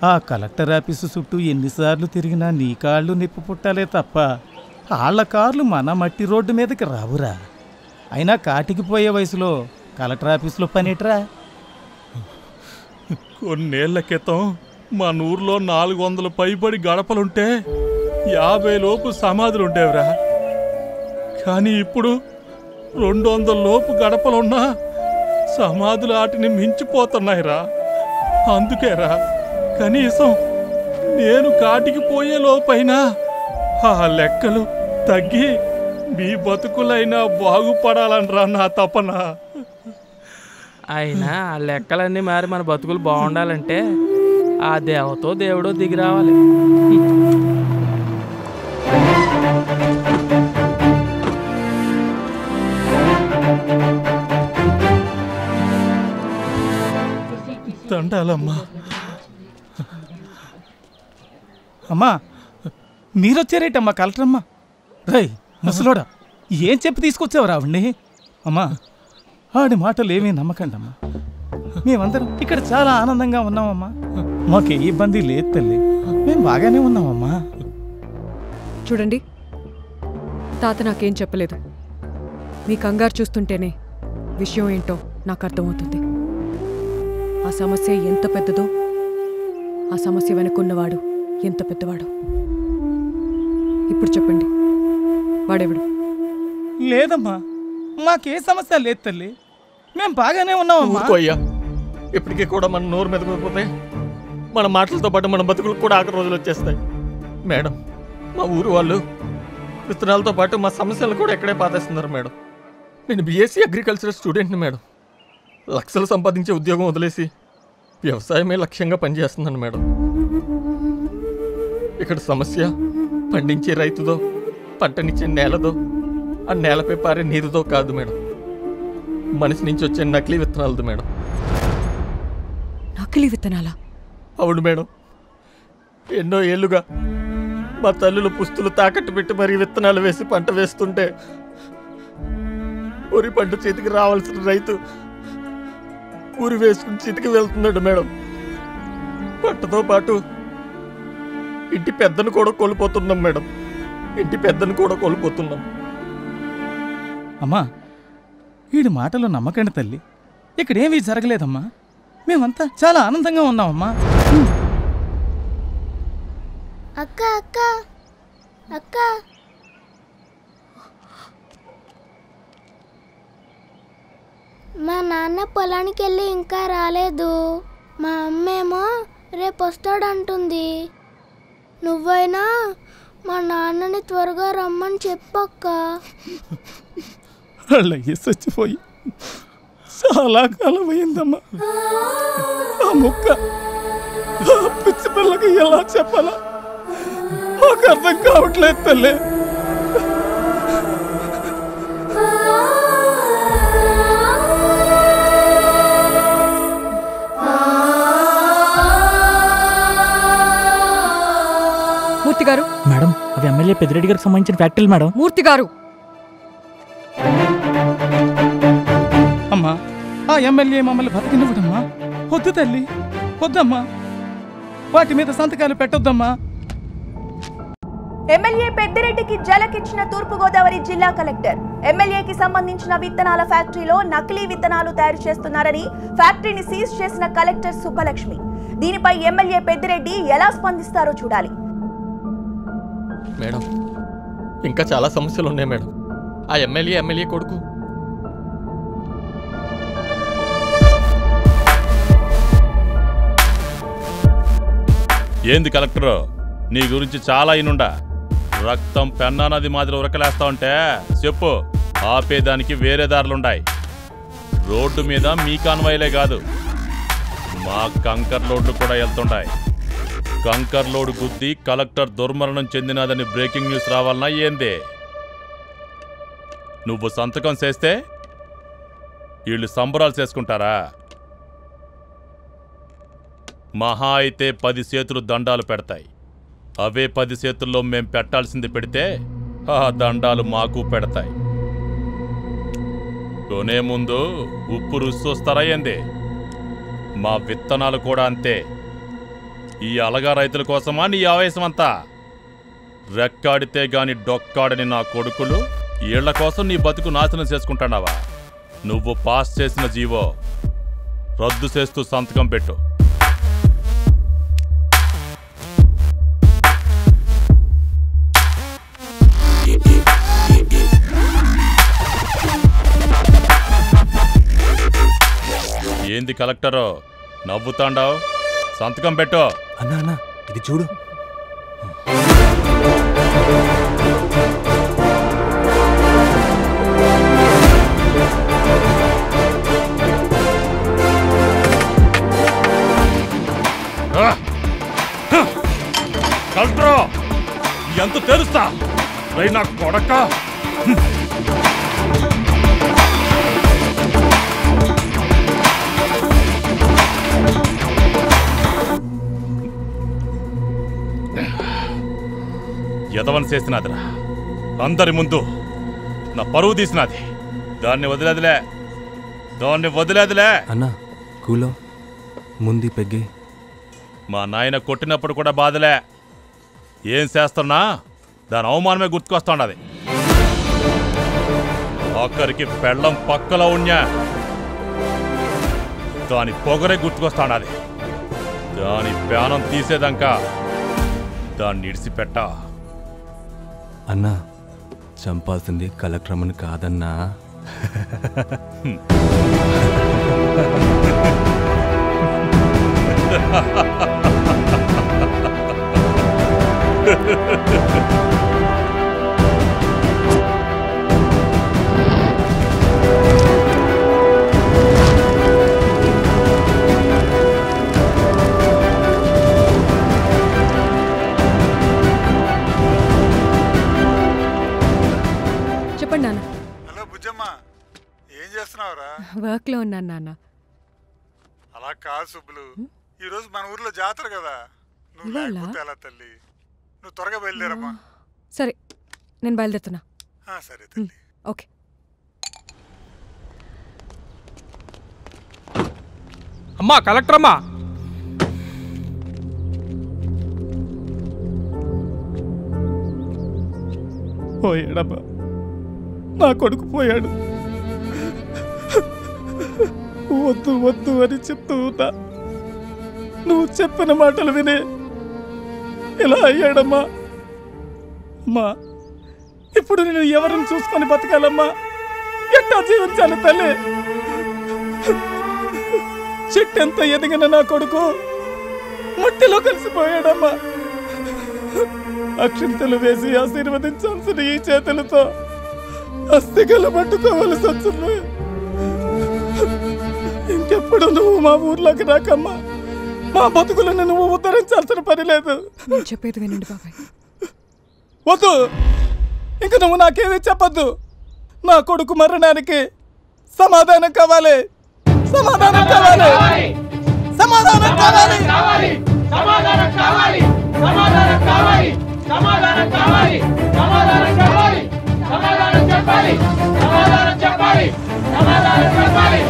ఆ కలెక్టర్ ఆఫీసు చుట్టూ ఎన్నిసార్లు తిరిగినా నీ కాళ్ళు నిప్పు పుట్టాలే తప్ప వాళ్ళ కార్లు మన మట్టి రోడ్డు మీదకి రావురా. అయినా కాటికి పోయే వయసులో కలెక్టర్ ఆఫీస్లో పనిట్రా? కొన్నేళ్ళ క్రితం మా ఊర్లో నాలుగు వందల పైబడి గడపలుంటే యాభై లోపు సమాధులు ఉండేవిరా కానీ ఇప్పుడు రెండు వందల లోపు గడపలున్నా సమాధులు వాటిని మించిపోతున్నాయిరా. అందుకేరా కనీసం నేను కాటికి పోయే లోపైనా ఆ లెక్కలు తగ్గి మీ బతుకులైనా బాగుపడాలనరా నా తపన. అయినా ఆ లెక్కలన్నీ మారి మన బతుకులు బాగుండాలంటే ఆ దేవతో దేవుడో దిగి రావాలి. దండాలమ్మా. అమ్మా మీరొచ్చారేటమ్మా కలెక్టర్ అమ్మా రై ముసలోడా ఏం చెప్పి తీసుకొచ్చావు రావండి అమ్మా ఆడి మాటలు ఏమీ నమ్మకండి అమ్మా మేమందరం ఇక్కడ చాలా ఆనందంగా ఉన్నామమ్మా. మాకు ఏ ఇబ్బంది లేదు తల్లి. మేము బాగానే ఉన్నామమ్మా. చూడండి తాత నాకేం చెప్పలేదు. మీ కంగారు చూస్తుంటేనే విషయం ఏంటో నాకు అర్థమవుతుంది. ఆ సమస్య ఎంత పెద్దదో ఆ సమస్య వెనుకున్నవాడు ఎంత పెద్దవాడు? ఇప్పుడు చెప్పండి వాడెవడు? లేదమ్మా మాకే సమస్య లేదు తల్లి. మేము బాగానే ఉన్నామమ్మా. ఊరుకో అయ్యా. ఇప్పటికీ కూడా మన నోరు మీద పోతే మన మాటలతో పాటు మన బతుకులు కూడా ఆఖరి రోజులు వచ్చేస్తాయి. మేడం మా ఊరు వాళ్ళు విత్తనాలతో పాటు మా సమస్యలు కూడా ఎక్కడే పాతేస్తున్నారు మేడం. నేను బీఎస్సీ అగ్రికల్చర్ స్టూడెంట్ని మేడం. లక్షలు సంపాదించే ఉద్యోగం వదిలేసి వ్యవసాయమే లక్ష్యంగా పనిచేస్తున్నాను మేడం. ఇక్కడ సమస్య పండించే రైతుదో పంటనిచ్చే నేలదో ఆ నేలపై పారే నీరుతో కాదు మేడం. మనిషి నుంచి వచ్చే నకిలీ విత్తనాలది మేడం. నకిలీ విత్తనాలా? అవును మేడం. ఎన్నో ఏళ్ళుగా మా తల్లులు పుస్తులు తాకట్టు పెట్టి మరీ విత్తనాలు వేసి పంట వేస్తుంటే ఊరి పంట చేతికి రావాల్సిన రైతు ఊరి వేసుకుని చితికి వెళ్తున్నాడు మేడం. పంటతో పాటు ఇంటి పెద్దను కూడా కోల్పోతున్నాం మేడం. ఇంటి పెద్దను కూడా కోల్పోతున్నాం. అమ్మా వీడి మాటలు నమ్మకండి తల్లి. ఇక్కడేమీ జరగలేదమ్మా. మేమంతా చాలా ఆనందంగా ఉన్నామమ్మా. అక్క అక్క అక్క. మా నాన్న పొలానికి వెళ్ళి ఇంకా రాలేదు. మా అమ్మేమో రేపు వస్తాడంటుంది నువ్వైనా మా నాన్నని త్వరగా రమ్మని చెప్పక్క. వాళ్ళ చచ్చిపోయి చాలా కాలం అయిందమ్మా ఆ ముక్క పిచ్చి పిల్లకి ఎలా చెప్పాలా మాకు అర్థం కావట్లేదు తల్లి. మూర్తి గారు. మేడం అవి ఎమ్మెల్యే పెద్దిరెడ్డి గారికి సంబంధించిన ఫ్యాక్టరీలు మేడం. మూర్తి గారు. అమ్మా ఆ ఎమ్మెల్యే మమ్మల్ని బతికినవ్వడమ్మా వద్దు తల్లి వద్దమ్మా. వాటి మీద సంతకాలు పెట్టొద్దమ్మా. ఎమ్మెల్యే పెద్దిరెడ్డికి జలకిచ్చిన తూర్పుగోదావరి జిల్లా కలెక్టర్. ఎమ్మెల్యేకి సంబంధించిన విత్తనాల ఫ్యాక్టరీలో నకిలీ విత్తనాలు తయారు చేస్తున్నారని ఫ్యాక్టరీని సీజ్ చేసిన కలెక్టర్ సుబ్బలక్ష్మి. దీనిపై ఎమ్మెల్యే పెద్దిరెడ్డి ఎలా స్పందిస్తారో చూడాలి. మేడం ఇంకా చాలా సమస్యలు ఉన్నాయి మేడం. ఆ ఎమ్మెల్యే ఎమ్మెల్యే కొడుకు ఏంది కలెక్టర్? నీ గురించి చాలా ఇనుండా. రక్తం పెన్నా నది మాదిరి ఉరకలేస్తా ఉంటే చెప్పు ఆపేదానికి వేరే దారులుండాయి. రోడ్డు మీద మీ కాన్వాయిలే కాదు మా కంకర్ లోడ్లు కూడా వెళ్తుంటాయి కంకర్ లోడ్ గుద్ది కలెక్టర్ దుర్మరణం చెందినదని బ్రేకింగ్ న్యూస్ రావాలన్నా ఏంది? నువ్వు సంతకం చేస్తే వీళ్ళు సంబరాలు చేసుకుంటారా? మహా అయితే పది చేతులు దండాలు పెడతాయి. అవే పది చేతుల్లో మేం పెట్టాల్సింది పెడితే ఆ దండాలు మాకు పెడతాయి. కొనే ముందు ఉప్పు రుచి చూస్తారా మా విత్తనాలు కూడా అంతే. ఈ అలగా రైతుల కోసమా నీ ఆవేశం అంతా రెక్కాడితే గాని డొక్కాడని నా కొడుకులు ఈళ్ళ కోసం నీ బతుకు నాశనం చేసుకుంటాడావా నువ్వు పాస్ చేసిన జీవో రద్దు చేస్తూ సంతకం పెట్టు. ఏంది కలెక్టరు? నవ్వుతాండావు? సంతకం పెట్టు. అన్నా అన్నా ఇది చూడు! కలెక్టరు ఎంత తెలుస్తా రై నా కొడక. ఎదవని చేసినదిరా. అందరి ముందు నా పరువు తీసినది. దాన్ని వదిలేదులే. దాన్ని వదిలేదులే. అన్నా కూలో ముందు పెగ్గి. మా నాయన కొట్టినప్పుడు కూడా బాధలే. ఏం చేస్తున్నా? దాని అవమానమే గుర్తుకొస్తున్నది ఆఖరికి పెళ్ళం పక్కలో ఉన్నా దాని పొగరే గుర్తుకొస్తున్నది దాని ప్యానం తీసేదాకా దాన్ని ఇడిసిపెట్ట. అన్నా చంపాల్సింది కలెక్టర్ అమ్మని కాదన్నా. ha ఏం చేస్తున్నావురా వర్క్లో ఉన్నాను నాన్న. అలా కాదు సుబ్బులు. ఈరోజు మన ఊర్లో జాతర కదా. నువ్వు ఇవాళ? లేకపోతే ఎలా తల్లి? నువ్వు త్వరగా బయలుదేరమ్మా. సరే. నేను బయలుదేరుతున్నా. ఆ, సరే ఉమ్, ఓకే. అమ్మా కలెక్టర్ అమ్మా. పోయాడమ్మా. నా కొడుకు పోయాడు. వద్దు వద్దు అని చెప్తూ ఉన్నా. నువ్వు చెప్పిన మాటలు వినే ఇలా అయ్యాడమ్మా. అమ్మా ఇప్పుడు నేను ఎవరిని చూసుకొని బతకాలమ్మా? ఎట్టా జీవించాలి తల్లి? చెట్టెంత ఎదిగిన నా కొడుకు మట్టిలో కలిసిపోయాడమ్మా. అక్షింతలు వేసి ఆశీర్వదించాల్సిన ఈ చేతులతో అస్థికలు పట్టుకోవలసి వచ్చింది. ఇంకెప్పుడు నువ్వు మా ఊర్లోకి రాకమ్మా? మా బతుకులను నువ్వు ఉద్ధరించాల్సిన పని లేదు. నేను చెప్పేది వినండి బాబాయ్. వద్దు. ఇంక నువ్వు నాకేమీ చెప్పొద్దు. నా కొడుకు మరణానికి సమాధానం కావాలి. సమాధానం కావాలి. సమాధానం కావాలి. సమాధానం కావాలి. సమాధానం కావాలి. సమాధానం కావాలి. సమాధానం కావాలి. సమాధానం చెప్పాలి. సమాధానం చెప్పాలి. సమాధానం చెప్పాలి.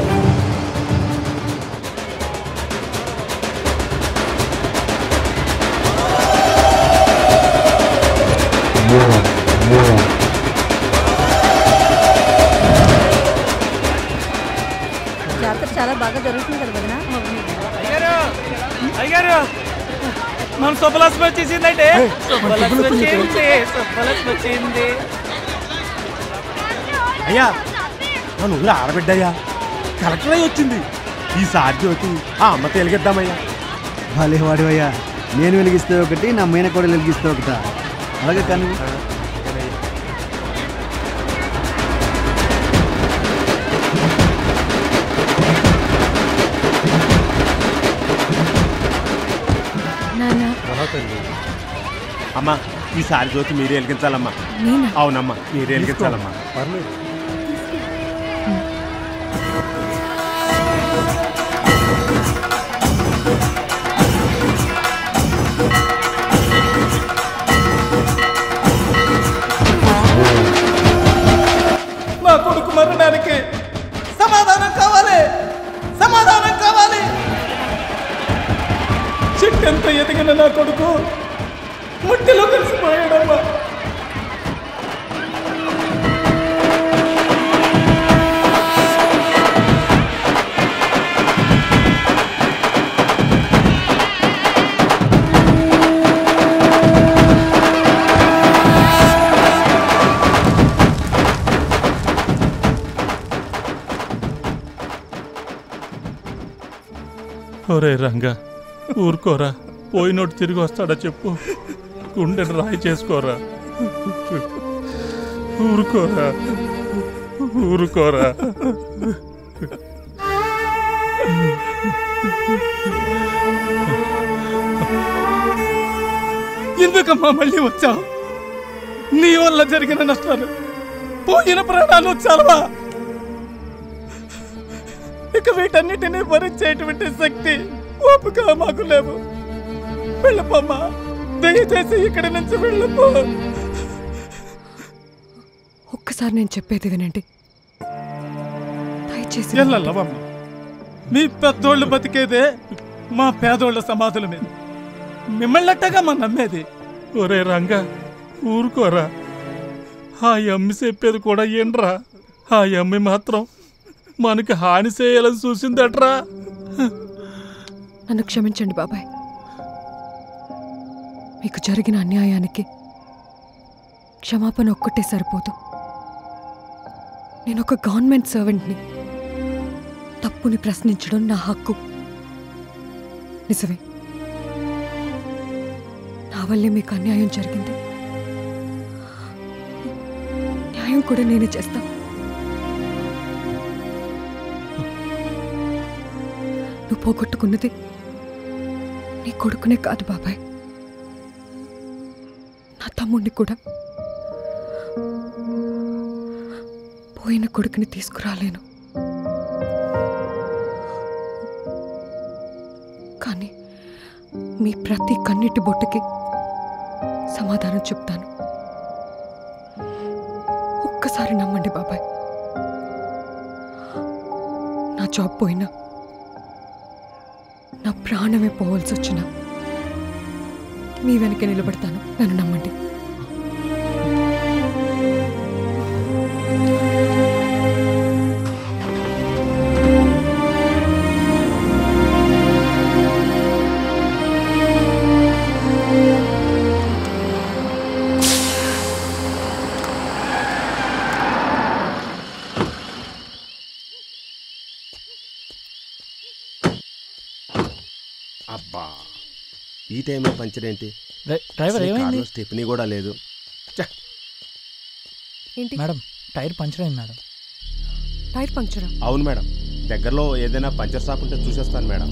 చాలా బాగా జరుగుతుంది కదా? వదినా అయ్యారు మన శుభలక్ష్మి వచ్చేసిందంటే? శుభలక్ష్మి వచ్చింది శుభలక్ష్మి వచ్చింది అయ్యా మన ఊరు ఆడబిడ్డయ్యా కలెక్టర్ అయి వచ్చింది. ఈసారి జ్యోతి ఆ అమ్మ తెలిగిద్దామయ్యా. భలే వాడివయ్యా నేను వెలిగిస్తే ఒకటి నా మైన కూడా వెలిగిస్తే ఒకట. అలాగే కానీ అమ్మా ఈసారి జ్యోతి మీరే వెలిగించాలమ్మా? అవునమ్మా మీరే వెలిగించాలమ్మా. పర్లేదు. ఒరే రంగా ఊరుకోరా. పోయినోటి తిరిగి వస్తాడా చెప్పు. గుండెని రాయి చేసుకోరా. ఊరుకోరా ఊరుకోరా. ఎందుకమ్మా మళ్ళీ వచ్చావు? నీ వల్ల జరిగిన నష్టాలు పోయిన ప్రాణాలు చాలవా? ఇక వీటన్నిటినీ భరించేటువంటి శక్తి ఓపిక మాకు లేవు. వెళ్ళిపోమ్మా. దయచేసి ఇక్కడి నుంచి వెళ్ళిపో. ఒక్కసారి నేను చెప్పేది వినండి. దయచేసి వెళ్ళల్లవమ్మ మీ పెద్దోళ్ళు బతికేదే మా పేదోళ్ళ సమాధుల మీద. మిమ్మల్నట్టగా మా నమ్మేది. ఒరే రంగా ఊరుకోరా. ఆ అమ్మి చెప్పేది కూడా ఏంట్రా? ఆ అమ్మి మాత్రం మనకి హాని చేయాలని చూసిందట్రా. నన్ను క్షమించండి బాబాయ్. మీకు జరిగిన అన్యాయానికి క్షమాపణ ఒక్కటే సరిపోదు. నేను ఒక గవర్నమెంట్ సర్వెంట్ని తప్పుని ప్రశ్నించడం నా హక్కు. నిజమే. నా వల్లే మీకు అన్యాయం జరిగింది. న్యాయం కూడా నేనే చేస్తాను నువ్వు పోగొట్టుకున్నది నీ కొడుకునే కాదు బాబాయ్. నా తమ్ముడిని కూడా పోయిన కొడుకుని తీసుకురాలేను. కానీ మీ ప్రతి కన్నిటి బొట్టుకి సమాధానం చెప్తాను. ఒక్కసారి నమ్మండి బాబాయ్. నా జాబ్ పోయినా నా ప్రాణమే పోవాల్సి వచ్చిన మీ వెనక నిలబడతాను. నన్ను నమ్మండి. టైంలో పంచర్ ఏంటి? డ్రై- డ్రైవర్ ఏమైంది? స్టెప్నీ కూడా లేదు! ఏంటి? మేడం టైర్ పంచర్ అయింది మేడం. టైర్ పంక్చరా అవును మేడం. దగ్గరలో ఏదైనా పంచర్ షాప్ ఉంటే చూసేస్తాను మేడం.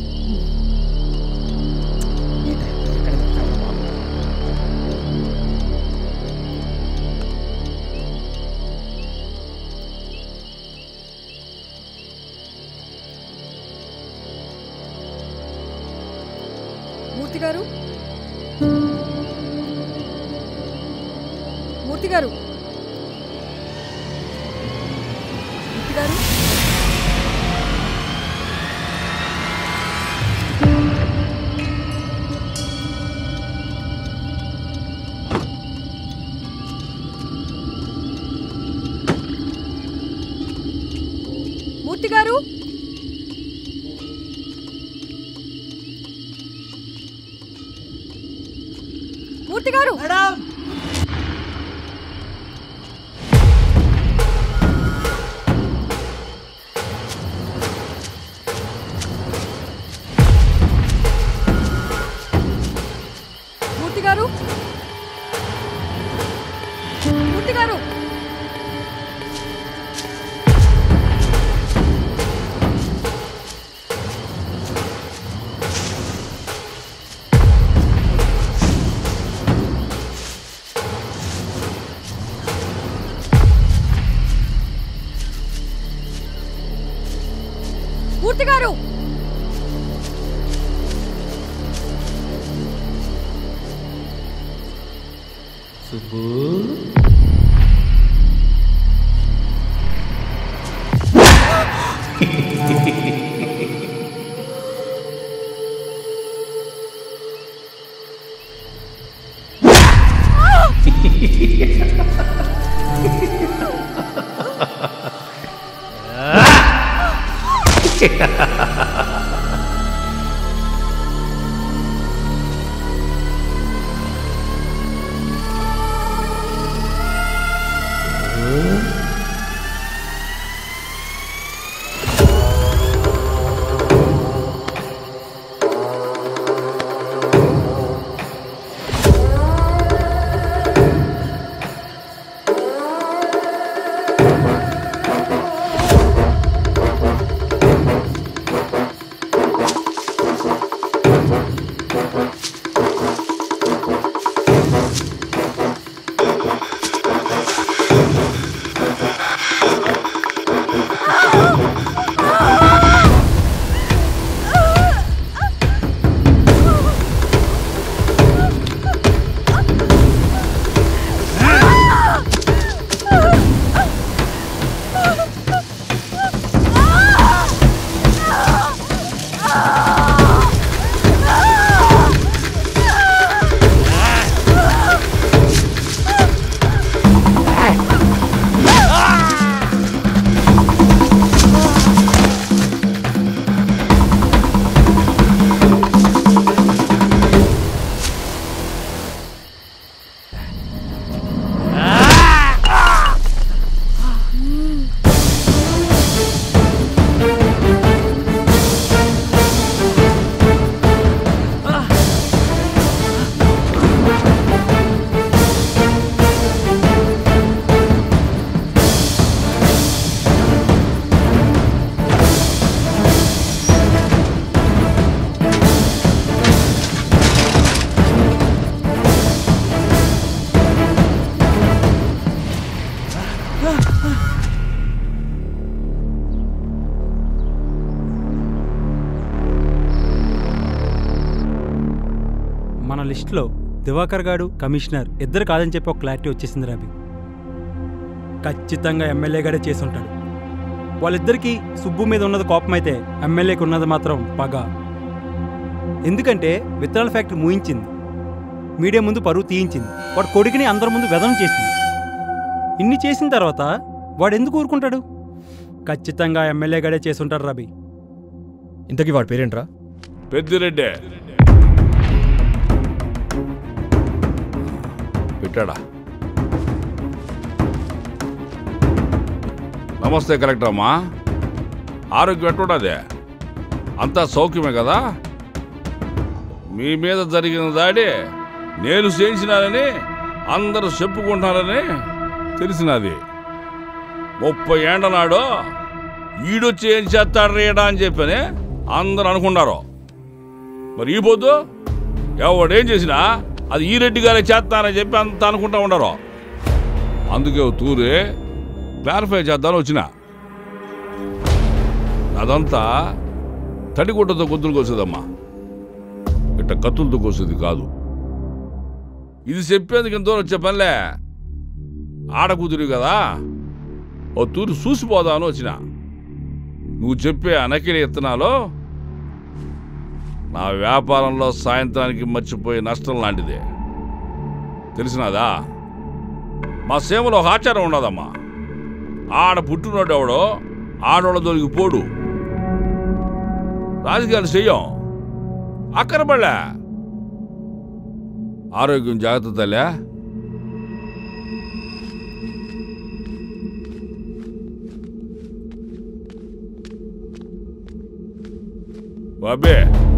కార్తిక్ గారు మేడం లిస్టులో దివాకర్ గాడు కమిషనర్ ఇద్దరు కాదని చెప్పి ఒక క్లారిటీ వచ్చేసింది రాబి ఖచ్చితంగా ఎమ్మెల్యే గాడే చేసి ఉంటాడు వాళ్ళిద్దరికీ సుబ్బు మీద ఉన్నది కోపం అయితే ఎమ్మెల్యేకి ఉన్నది మాత్రం పగ. ఎందుకంటే విత్తనాల ఫ్యాక్టరీ మూయించింది. మీడియా ముందు పరువు తీయించింది. వాడు కొడుకుని అందరి ముందు వెదన చేసింది. ఇన్ని చేసిన తర్వాత వాడు ఎందుకు ఊరుకుంటాడు? ఖచ్చితంగా ఎమ్మెల్యే గడే చేసి ఉంటాడు రబీ ఇంతకీ వాడి పేరేంట్రా? పెద్దిరెడ్డే. పెట్టాడా? నమస్తే కలెక్టర్ అమ్మా. ఆరోగ్యం ఎట్లుండదే అంతా సౌఖ్యమే కదా? మీ మీద జరిగిన దాడి నేను చేయించినానని అందరూ చెప్పుకుంటున్నారని తెలిసినది. ముప్పై ఏండ నాడు ఈడొచ్చి ఏం చేస్తాడు రేడా అని చెప్పని అందరూ అనుకున్నారు. మరి ఈ పొద్దు ఎవడేం చేసినా అది ఈ రెడ్డి గారే చేస్తానని చెప్పి అంత అనుకుంటా ఉండరు. అందుకే ఓ క్లారిఫై చేద్దామని వచ్చిన. అదంతా తడిగుడ్డతో గుద్దులు కోసేదమ్మా. ఇట్ట కత్తులతో కోసేది కాదు. ఇది చెప్పేందుకు ఇంత దూరం వచ్చే పనిలే? ఆడకూతురు కదా? ఓ తూరు చూసిపోదామని వచ్చిన. నువ్వు చెప్పే అనకిలి ఇత్తనాలో నా వ్యాపారంలో సాయంత్రానికి మర్చిపోయే నష్టం లాంటిదే. తెలిసినదా? మా సేవలో ఒక ఆచారం ఉండదమ్మా. ఆడ పుట్టినోడు ఎవడో ఆడోళ్ళ దొరికి పోడు. రాజకీయాలు చెయ్యం. అక్కరపడలే ఆరోగ్యం జాగ్రత్త తల్లా బాబే.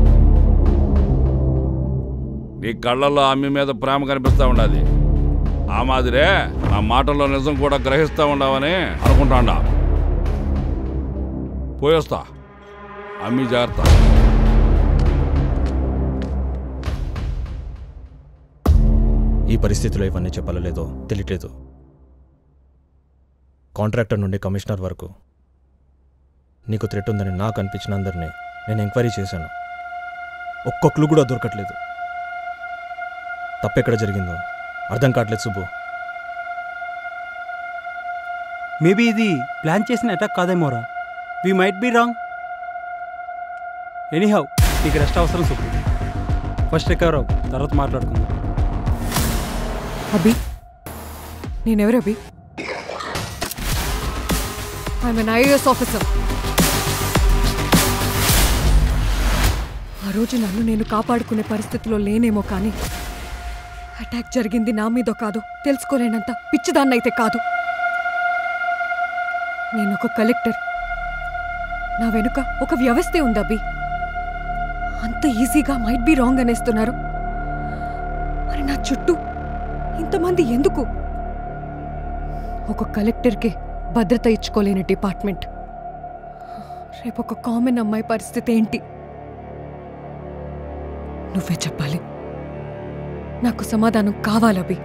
నీ కళ్ళల్లో ఆమె మీద ప్రేమ కనిపిస్తా ఉండదు. ఆ మాదిరే నా మాటల్లో నిజం కూడా గ్రహిస్తా ఉండవని అనుకుంటాండా. పోయొస్తా. అమ్మి జాగ్రత్త. ఈ పరిస్థితిలో ఇవన్నీ చెప్పాలో తెలియట్లేదు కాంట్రాక్టర్ నుండి కమిషనర్ వరకు నీకు థ్రెట్ ఉందని నాకు అనిపించిన అందరినీ నేను ఎంక్వైరీ చేశాను. ఒక్క క్లూ కూడా దొరకట్లేదు. తప్పెక్కడ జరిగిందో? అర్థం కావట్లేదు సుబ్బు. మేబీ ఇది ప్లాన్ చేసిన attack కాదేమోరా we might be wrong anyhow నీకు రెస్ట్ అవసరం సుబ్బు. ఫస్ట్ రికవర్ అవు తర్వాత మాట్లాడుకుందాం. అభి? నేనెవరు Abhi? I'm an IAS officer ఆ రోజు నన్ను నేను కాపాడుకునే పరిస్థితిలో లేనేమో కానీ అటాక్ జరిగింది నా మీదో కాదు. తెలుసుకోలేనంత పిచ్చిదాన్నైతే కాదు. నేను ఒక కలెక్టర్. నా వెనుక ఒక వ్యవస్థే ఉందబ్బి అంత ఈజీగా మైట్ బి రాంగ్ అనేస్తున్నారు. మరి నా చుట్టూ ఇంతమంది ఎందుకు? ఒక కలెక్టర్కే భద్రత ఇచ్చుకోలేని డిపార్ట్మెంట్. రేపు ఒక కామన్ అమ్మాయి పరిస్థితి ఏంటి? నువ్వే చెప్పాలి. నాకు సమాధానం కావాలభి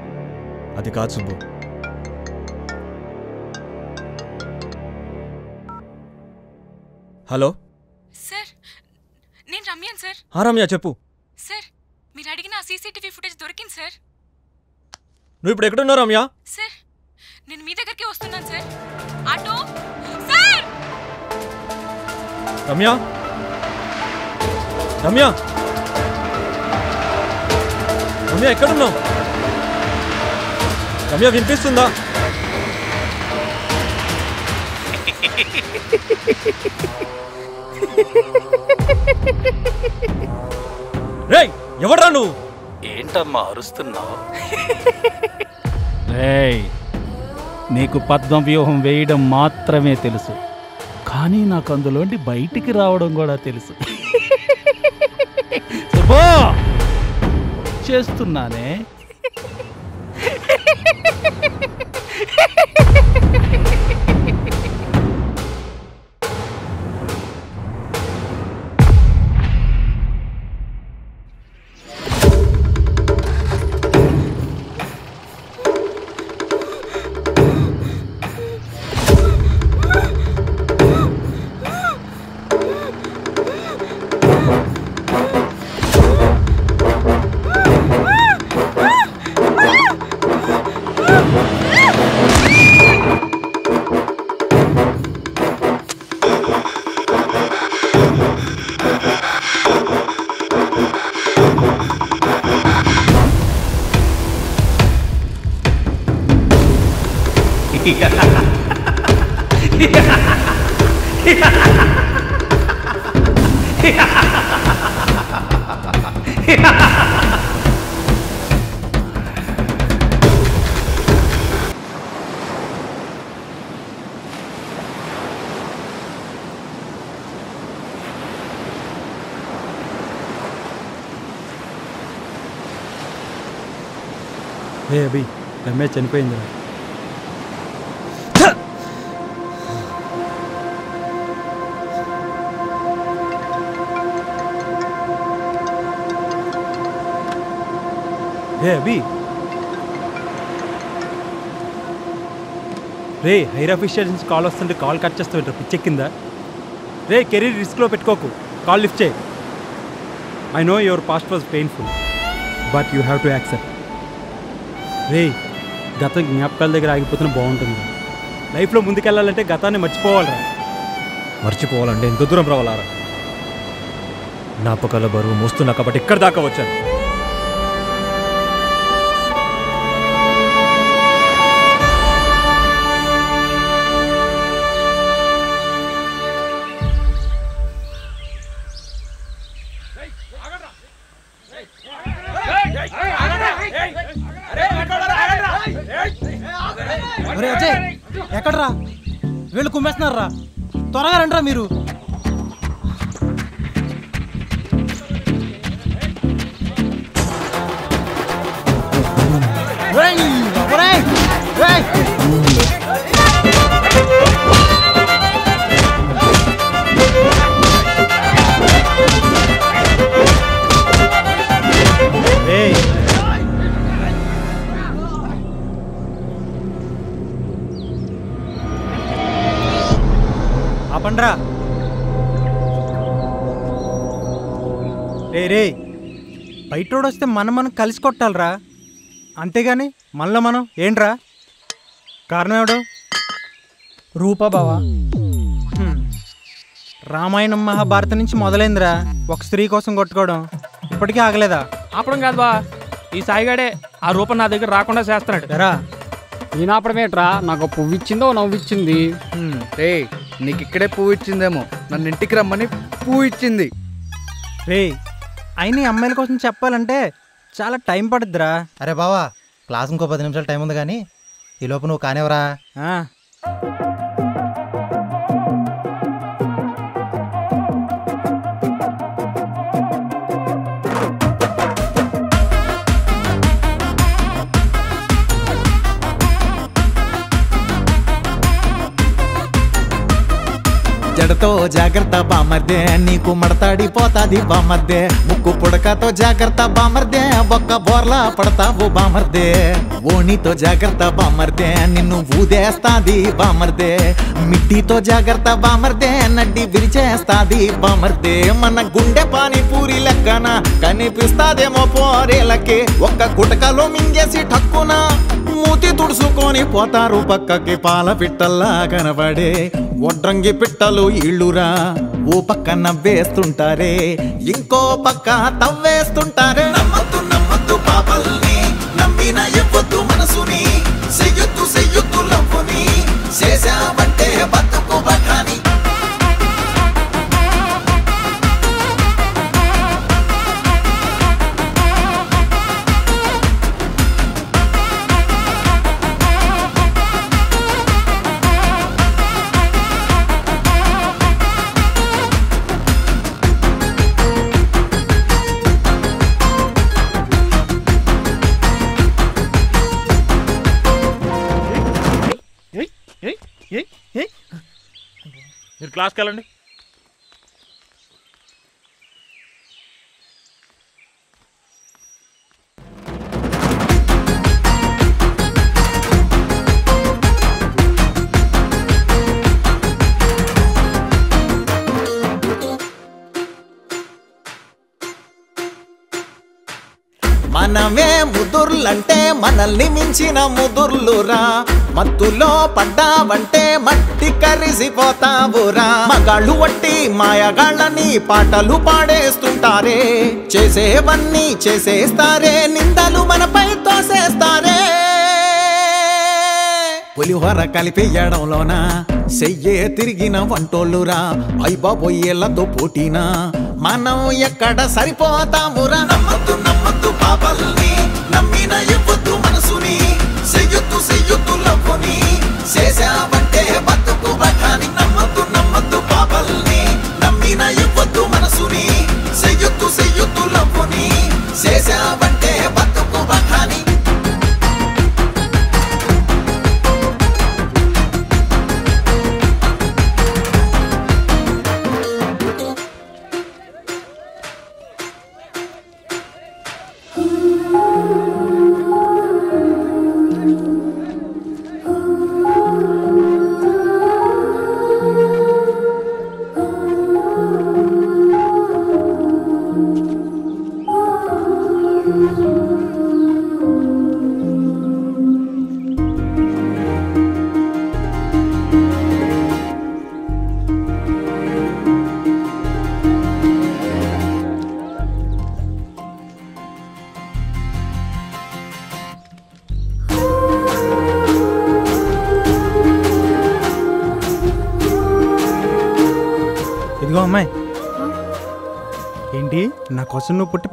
అది కాదు సుబ్బు. హలో? సార్ నేను రమ్యాన్ సార్. ఆ రమ్య చెప్పు. సార్ మీరు అడిగిన ఆ సీసీటీవీ ఫుటేజ్ దొరికింది సార్. నువ్వు ఇప్పుడు ఎక్కడున్నావు రమ్య? సార్ నేను మీ దగ్గరికి వస్తున్నాను sir. Auto? Sir! Ramya? Ramya? Ramya ఎక్కడున్నావు? రమ్య వినిపిస్తుందా? రేయ్ ఎవడ్రా నువ్వు? ఏంటమ్మా అరుస్తున్నావు? రేయ్ నీకు పద్మ వ్యూహం వేయడం మాత్రమే తెలుసు. కానీ నాకు అందులోండి బయటికి రావడం కూడా తెలుసు. సుబ్బు! చేస్తున్నానే? అభి చనిపోయింది ఏ అభి? రే హైర్ అఫీషియల్ నుంచి కాల్ వస్తుంటే కాల్ కట్ చేస్తూ ఉంటారు పిచ్చెక్కిందా? రే కెరీర్ రిస్క్లో పెట్టుకోకు కాల్ లిఫ్ట్ చేయి. I know your past was painful but you have to accept రే గత జ్ఞాపకాల దగ్గర ఆగిపోతున్న బాగుంటుంది. లైఫ్లో ముందుకెళ్ళాలంటే గతాన్ని మర్చిపోవాలరా. మర్చిపోవాలంటే ఎంత దూరం రావాలరా? జ్ఞాపకాల బరువు మోస్తున్నా కాబట్టి ఇక్కడ దాకా వచ్చాను. వస్తే మనం మనం కలిసి కొట్టాలరా. అంతేగాని మనలో మనం ఏంట్రా? కారణం ఎవడు రూపా బావా. రామాయణం మహాభారతం నుంచి మొదలైందిరా ఒక స్త్రీ కోసం కొట్టుకోవడం. ఇప్పటికీ ఆగలేదా? ఆపడం కాదు బా ఈ సాయిగాడే ఆ రూపం నా దగ్గర రాకుండా చేస్తున్నాడు. ఎరా. ఈనాపడమేట్రా నాకు పువ్వు ఇచ్చిందో నవ్వు ఇచ్చింది. రే నీకు ఇక్కడే పువ్వు ఇచ్చిందేమో. నన్ను ఇంటికి రమ్మని పువ్వు ఇచ్చింది. రే అయిన ఈ అమ్మాయిల కోసం చెప్పాలంటే చాలా టైం పడుద్దిరా. అరే బావా క్లాస్ ఇంకో పది నిమిషాలు టైం ఉంది కానీ ఈ లోపు నువ్వు కానివరా జడతో జాగ్రత్త బామర్దే నీకు మడతాడిపోతాది బామర్దే. ముక్కు పుడకతో జాగ్రత్త బామర్దే ఒక్క బోర్లా పడతావు బామర్దే. ఓణితో జాగ్రత్త బామర్దే నిన్ను ఊదేస్తాది బామర్దే. మిట్టితో జాగ్రత్త బామర్దే నడ్డి విరిచేస్తాది బామర్దే. మన గుండె పానీపూరి లెక్కన కనిపిస్తాదేమో పోరేలకి. ఒక్క గుటకలో మింగేసి ఠక్కునా మూతి తుడుచుకొని పోతారు పక్కకి పాల పిట్టల్లా కనబడే ఒడ్రంగి పిట్టలు ఇళ్ళురా. ఓ పక్క నవ్వేస్తుంటారే ఇంకో పక్క తవ్వేస్తుంటారే. నమ్మద్దు నమ్మద్దు పాపల్ని నమ్మిన ఇవ్వద్దు మనసుని. మీరు క్లాస్కి వెళ్ళండి. మనమే ముదుర్లంటే మనల్ని మించిన ముదుర్లురా. మత్తులో పడ్డావంటే మట్టి కరిసిపోతావురా. మగాళ్ళు వట్టి మాయగాళ్ళని పాటలు పాడేస్తుంటారే. చేసేవన్నీ చేసేస్తారే నిందలు మనపై తోసేస్తారే. పులిహోర కలిపేయడంలోన సెయ్యే తిరిగిన వంటోళ్ళురా. అయిపోయేళ్ళతో పోటీనా? మనం ఎక్కడ సరిపోతామురా? నమ్మద్దు నమ్మద్దు పాపల్ని నమ్మిన ఇవ్వద్దు మనసుని. సెయ్యొద్దు సెయ్యొద్దు లవ్వుని. చేసావంటే బతుకు బఠాని నమ్మద్దు నమ్మద్దు పాపల్ని నమ్మిన ఇవ్వద్దు మనసుని. సెయ్యొద్దు చెయ్యొద్దు లవ్వుని. చేసావంటే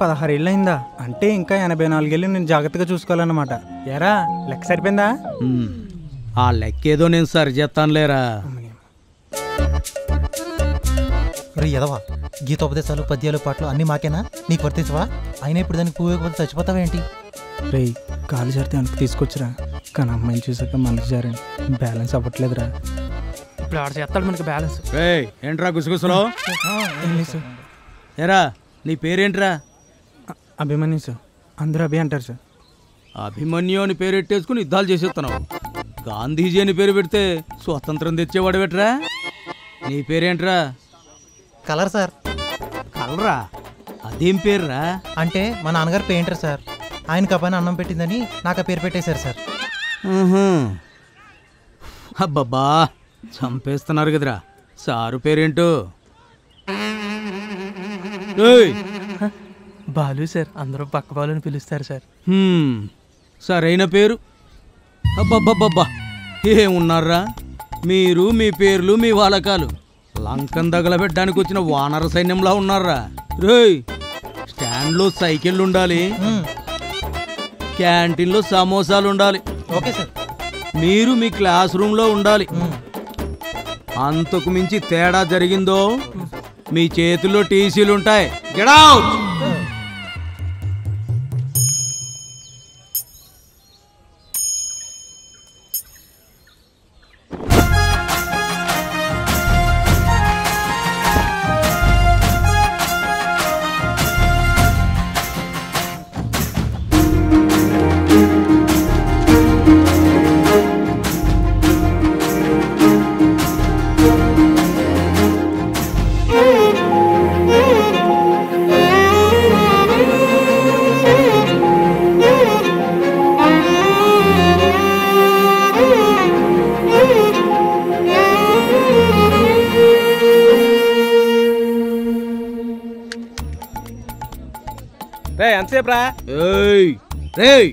పదహారు ఏళ్ళు అయిందా అంటే ఇంకా ఎనభై నాలుగేళ్ళు నేను జాగ్రత్తగా చూసుకోవాలన్నమాట. ఎరా లెక్క సరిపోయిందా? ఆ లెక్కేదో నేను సరి చేస్తానులేరా ఎదవా గీతోపదేశాలు పద్యాలు పాటలు అన్నీ మాకేనా? నీకు వర్తించవా అయినా ఇప్పుడు దానికి పువ్వు ఇవ్వకపోతే చచ్చిపోతావేంటి రే గాలి జరితే వెనక్కి తీసుకొచ్చిరా. కానీ అమ్మాయిని చూసాక మనసు జారండి బ్యాలెన్స్ అవ్వట్లేదురా. ఇప్పుడు ఆడ చేస్తాడు మనకి బ్యాలెన్స్. రే ఏంట్రా గుసగుసలో? ఏరా నీ పేరేంట్రా? అభిమన్యు సార్. అందరూ అభి అంటారు సార్. అభిమన్యు అని పేరు పెట్టేసుకుని యుద్ధాలు చేసేస్తున్నావు గాంధీజీ అని పేరు పెడితే స్వతంత్రం తెచ్చేవాడు పెట్టరా నీ పేరేంట్రా? Colour sir. కలరా? అదేం పేర్రా? అంటే మా నాన్నగారు పెయింటర్ సార్. ఆయనకి అబ్బాయిని అన్నం పెట్టిందని నాకు ఆ పేరు పెట్టేశారు సార్. అబ్బబ్బా చంపేస్తున్నారు కదరా. సారు పేరేంటో? ఏయ్, బాలు సార్ అందరూ పక్క బాలు అని పిలుస్తారు సార్. హ్మ్, సరైన పేరు. అబ్బబ్బబ్బబ్బా ఏమున్నారా మీరు మీ పేర్లు మీ వాలకాలు. లంకం తగలబెట్టడానికి వచ్చిన వానర సైన్యంలా ఉన్నారా రేయ్ స్టాండ్లో సైకిళ్ళు ఉండాలి. క్యాంటీన్లో సమోసాలు ఉండాలి. Okay sir. మీరు మీ క్లాస్ రూమ్లో ఉండాలి. అంతకు మించి తేడా జరిగిందో మీ చేతుల్లో టీసీలు ఉంటాయి Get ఎంతసేపు రా ఏయ్ రేయ్.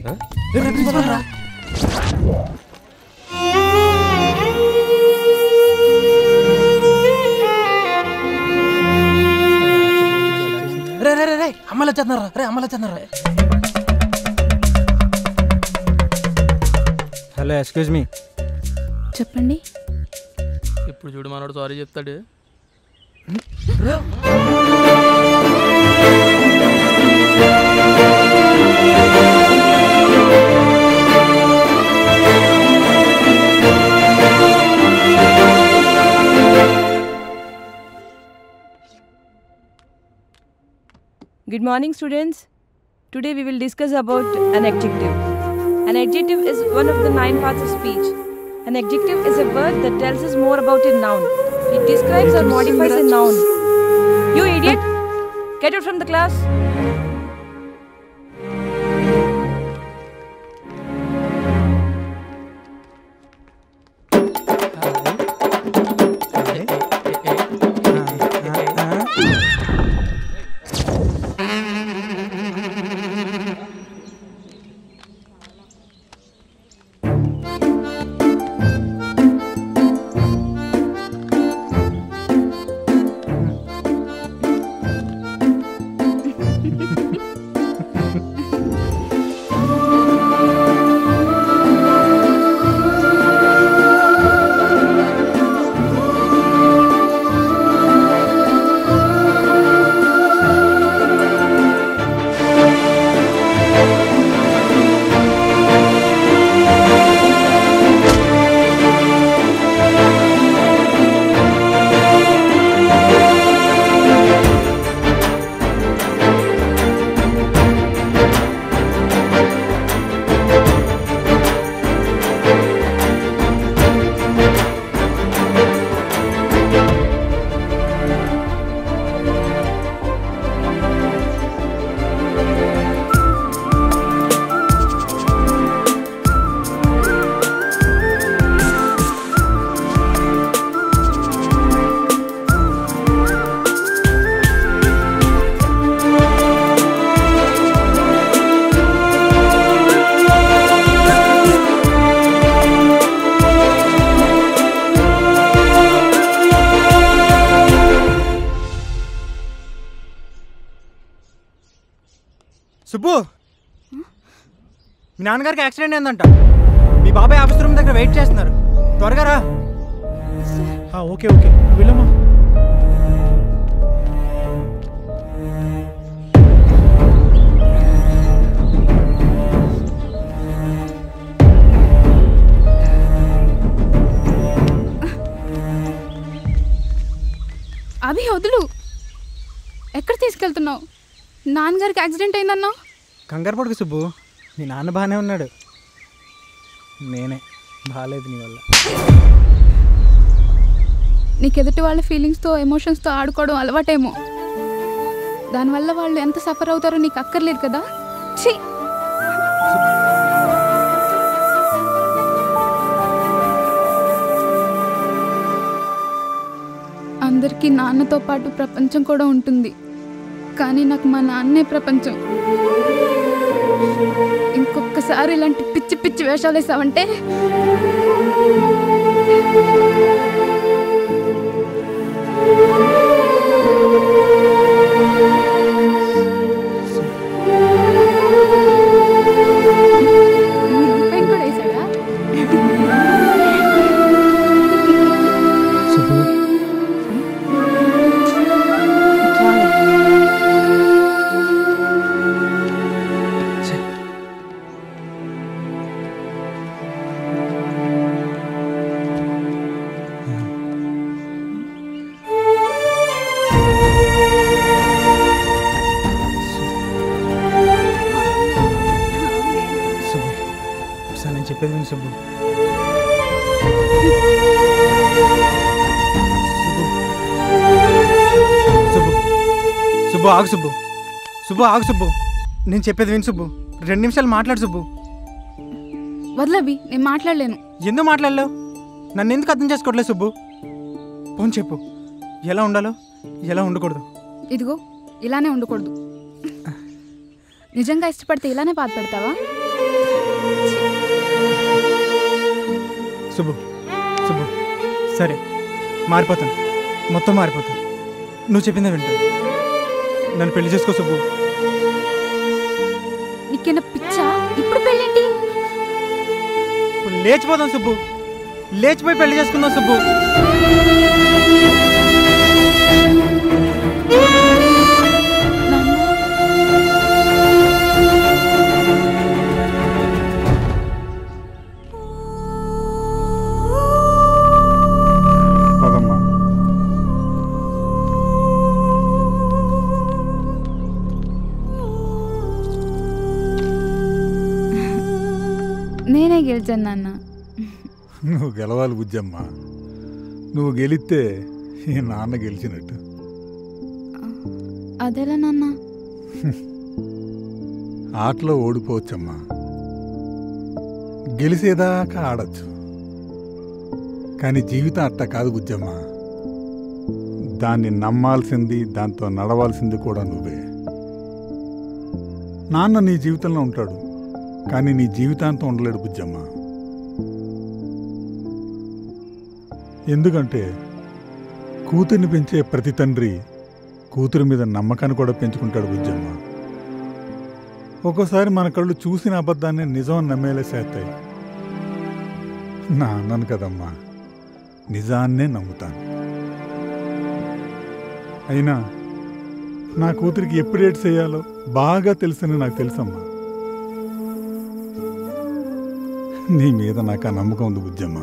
రే రే రే రే అమ్మలు వచ్చేస్తున్నారు రే. అమ్మలు వచ్చేస్తున్నారు హలో ఎక్స్క్యూజ్ మీ చెప్పండి. ఇప్పుడు చూడు మనోడు సారీ చెప్తాడు. Good morning, students. Today we will discuss about an adjective. An adjective is one of the nine parts of speech. An adjective is a word that tells us more about a noun. It describes or modifies a noun. You idiot! Get out from the class. మీ నాన్నగారికి accident అయిందంట. మీ బాబాయ్ office room దగ్గర wait చేస్తున్నారు. త్వరగా రా. ఆ, okay okay. వెళ్ళమ్మా. అభి వదులు. ఎక్కడ తీసుకెళ్తున్నావు? నాన్నగారికి యాక్సిడెంట్ అయిందన్నావు? కంగారు పడుకు సుబ్బు. మీ నాన్న బాగానే ఉన్నాడు. నేనే. బాగాలేదు నీ వల్ల. నీకు ఎదుటి వాళ్ళ ఫీలింగ్స్తో ఎమోషన్స్తో ఆడుకోవడం అలవాటేమో. దానివల్ల వాళ్ళు ఎంత సఫర్ అవుతారో నీకు అక్కర్లేదు కదా? ఛీ! అందరికీ నాన్నతో పాటు ప్రపంచం కూడా ఉంటుంది. కానీ నాకు మా నాన్నే ప్రపంచం. ఇంకొకసారి ఇలాంటి పిచ్చి పిచ్చి వేషాలు వేసావంటే ఆగు సుబ్బు. సుబ్బు ఆగు సుబ్బు. నేను చెప్పేది విను సుబ్బు. రెండు నిమిషాలు మాట్లాడు సుబ్బు. వదలవి నేను మాట్లాడలేను. ఎందుకు మాట్లాడలేవు? నన్ను ఎందుకు అర్థం చేసుకోవట్లేదు సుబ్బు? పోను చెప్పు. ఎలా ఉండాలో ఎలా ఉండకూడదు? ఇదిగో ఇలానే ఉండకూడదు. నిజంగా ఇష్టపడితే ఇలానే బాధపడతావా శుభు శుభు సరే మారిపోతాను. మొత్తం మారిపోతాను. నువ్వు చెప్పిందే వింటాను. నన్ను పెళ్ళి చేసుకో శుభు నీకేనా పిచ్చా? ఇప్పుడు పెళ్ళేంటి? లేచిపోదాం సుబ్బు. లేచిపోయి పెళ్ళి చేసుకుందాం సుబ్బు. గెలిచాను నాన్న నువ్వు గెలవాలి బుజ్జమ్మ. నువ్వు గెలిస్తే ఈ నాన్న గెలిచినట్టు. అదేలా నాన్న? ఆటలో ఓడిపోవచ్చమ్మా. గెలిసేదాకా ఆడచ్చు. కానీ జీవితం అట్ట కాదు బుజ్జమ్మ. దాన్ని నమ్మాల్సింది దాంతో నడవాల్సింది కూడా నువ్వే. నాన్న నీ జీవితంలో ఉంటాడు. కానీ నీ జీవితాంతం ఉండలేడు బుజ్జమ్మ. ఎందుకంటే కూతుర్ని పెంచే ప్రతి తండ్రి కూతురు మీద నమ్మకాన్ని కూడా పెంచుకుంటాడు బుజ్జమ్మ. ఒక్కోసారి మన కళ్ళు చూసిన అబద్ధాన్ని నిజం నమ్మేలా చేస్తాయి. నా అన్నాను కదమ్మా నిజాన్నే నమ్ముతాను. అయినా నా కూతురికి ఎప్పుడు ఏడ్ చేయాలో బాగా తెలుసని నాకు తెలుసమ్మా. నీ మీద నాకు ఆ నమ్మకం ఉంది బుజ్జమ్మ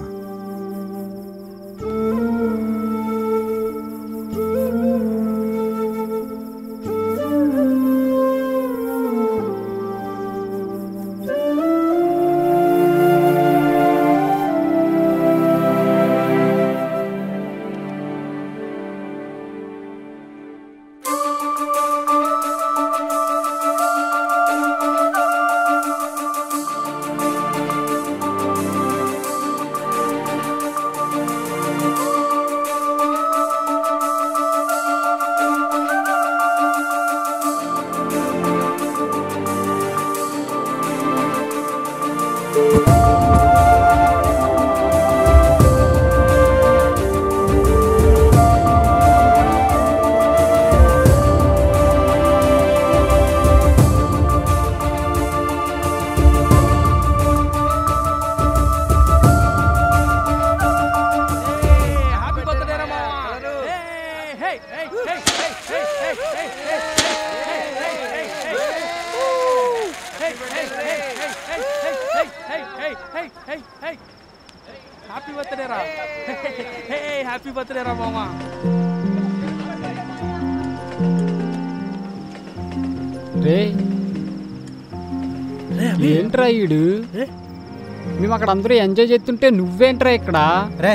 అక్కడ అందరూ ఎంజాయ్ చేస్తుంటే నువ్వేంట్రా ఇక్కడ? రే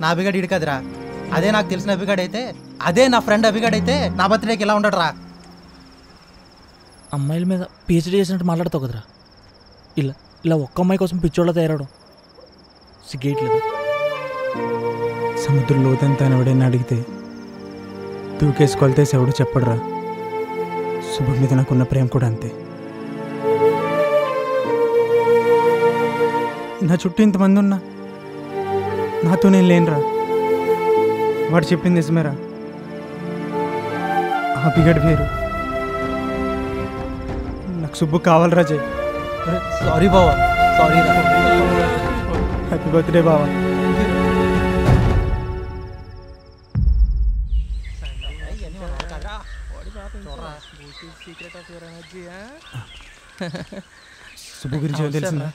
నా అభిగాడు ఇడు కదరా. అదే నాకు తెలిసిన అభిగాడు అయితే అదే నా ఫ్రెండ్ అభిగాడు అయితే నా బర్త్డేకి ఇలా ఉండడురా. అమ్మాయిల మీద పిహెచ్డీ చేసినట్టు మాట్లాడతావు కదరా. ఇలా ఇలా ఒక్క అమ్మాయి కోసం పిచ్చోళ్ళ తయారవడం సిగ్గేయట్లేదు? సముద్రం లోతంతా ఎవడైనా అడిగితే దూకేసుకొలితే ఎవడు చెప్పడురా. శుభ మీద నాకున్న ప్రేమ కూడా అంతే. నా చుట్టూ ఇంతమంది ఉన్నా నాతో నేను లేనురా. వాడు చెప్పింది నిజమేరా. హ్యాపీగడ్ పేరు నాకు సుబ్బు కావాలి రాజయ్ సారీ బావా సారీ హ్యాపీ బర్త్డే బావా. సుబ్బు గురించి తెలిసిందా?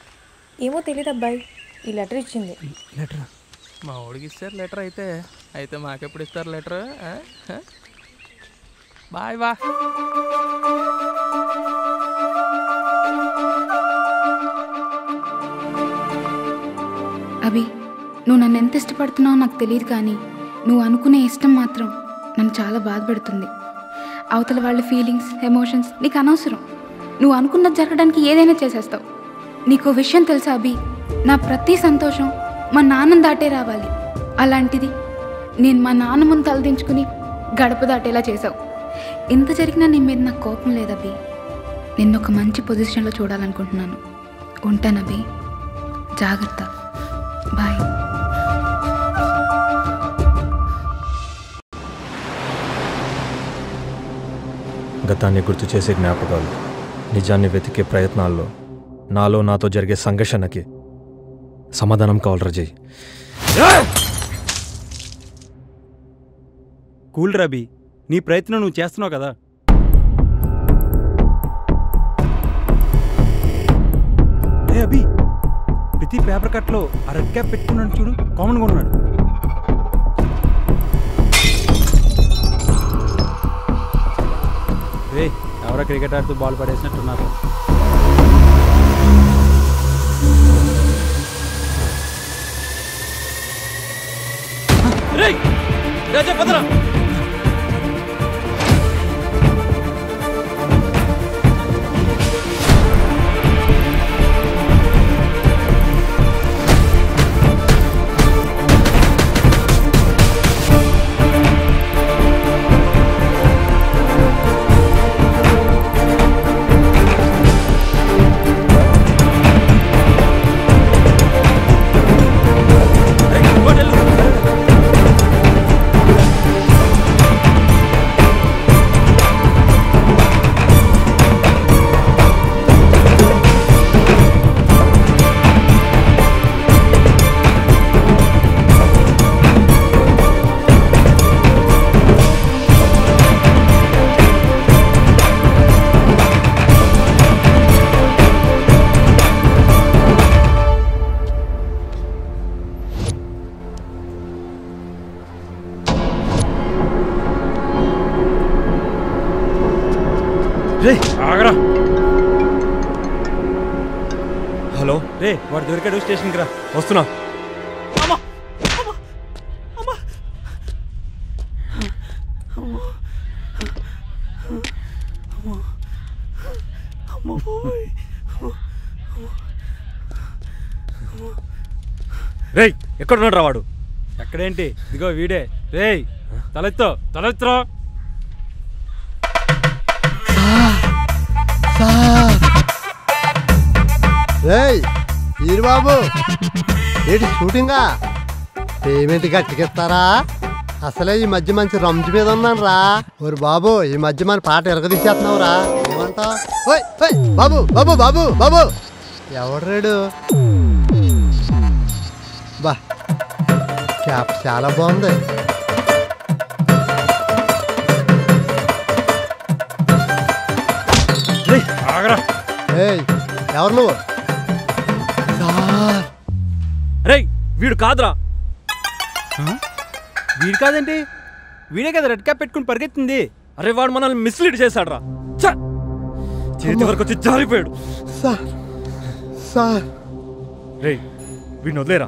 ఏమో తెలియదు అబ్బాయి. ఈ లెటర్ ఇచ్చింది. లెటర్? మా వాడికి ఇస్తారు లెటర్ అయితే. అయితే మాకెప్పుడు ఇస్తారు లెటర్? బాయ్ బా. అభి నువ్వు నన్ను ఎంత ఇష్టపడుతున్నావో నాకు తెలియదు కానీ నువ్వు అనుకునే ఇష్టం మాత్రం నన్ను చాలా బాధపెడుతుంది అవతల వాళ్ళ ఫీలింగ్స్ ఎమోషన్స్ నీకు అనవసరం. నువ్వు అనుకున్నది జరగడానికి ఏదైనా చేసేస్తావు. నీకు విషయం తెలుసా అభి? నా ప్రతి సంతోషం మా నాన్నని దాటే రావాలి. అలాంటిది నేను మా నాన్న ముందు తలదించుకుని గడప దాటేలా చేసావు ఇంత జరిగినా నీ మీద నాకు కోపం లేదు అభి. నిన్ను ఒక మంచి పొజిషన్లో చూడాలనుకుంటున్నాను. ఉంటాను జాగ్రత్త. బాయ్. గతాన్ని గుర్తు చేసే జ్ఞాపకాలు నిజాన్ని వెతికే ప్రయత్నాల్లో నాలో నాతో జరిగే సంఘర్షణకి సమాధానం కావాలి రజయ్ కూల్ రబీ నీ ప్రయత్నం నువ్వు చేస్తున్నావు కదా? రే అభి ప్రతి పేపర్ కట్లో ఆ రెడ్ క్యాప్ పెట్టుకున్నాడు చూడు కామన్గా ఉన్నాడు. రే ఎవరో క్రికెట్ ఆడుతూ బాల్ పడేసినట్టున్నారు. రేయ్ రాజా పదరా ఎక్కడున్నాడు రా వాడు? ఎక్కడేంటి? ఇదిగో వీడే. రేయ్ తలెత్తో తలెత్తురా. రేయ్ బాబు ఏంటి షూటింగా? పేమెంట్ గట్టికిస్తారా అసలే ఈ మధ్య మంచి రంజు మీద ఉన్నాను రా. ఓరి బాబు ఈ మధ్య మన పాట ఎరగదీసేస్తున్నావు రా. ఏమంటావు? బాబు బాబు బాబు బాబు. ఎవడ్రాడు రేడు? క్యాప్ చాలా బాగుంది. ఆగరా. ఏయ్ ఎవరు నువ్వు? రేయ్ వీడు కాదురా. వీడు కాదేంటి? వీడే కదా రెడ్ క్యాప్ పెట్టుకుని పరిగెత్తింది. అరే వాడు మనల్ని మిస్లీడ్ చేశాడు రా చేతి వరకు వచ్చి జారిపోయాడు. Sir sir. రేయ్ వీడిని వదిలేరా?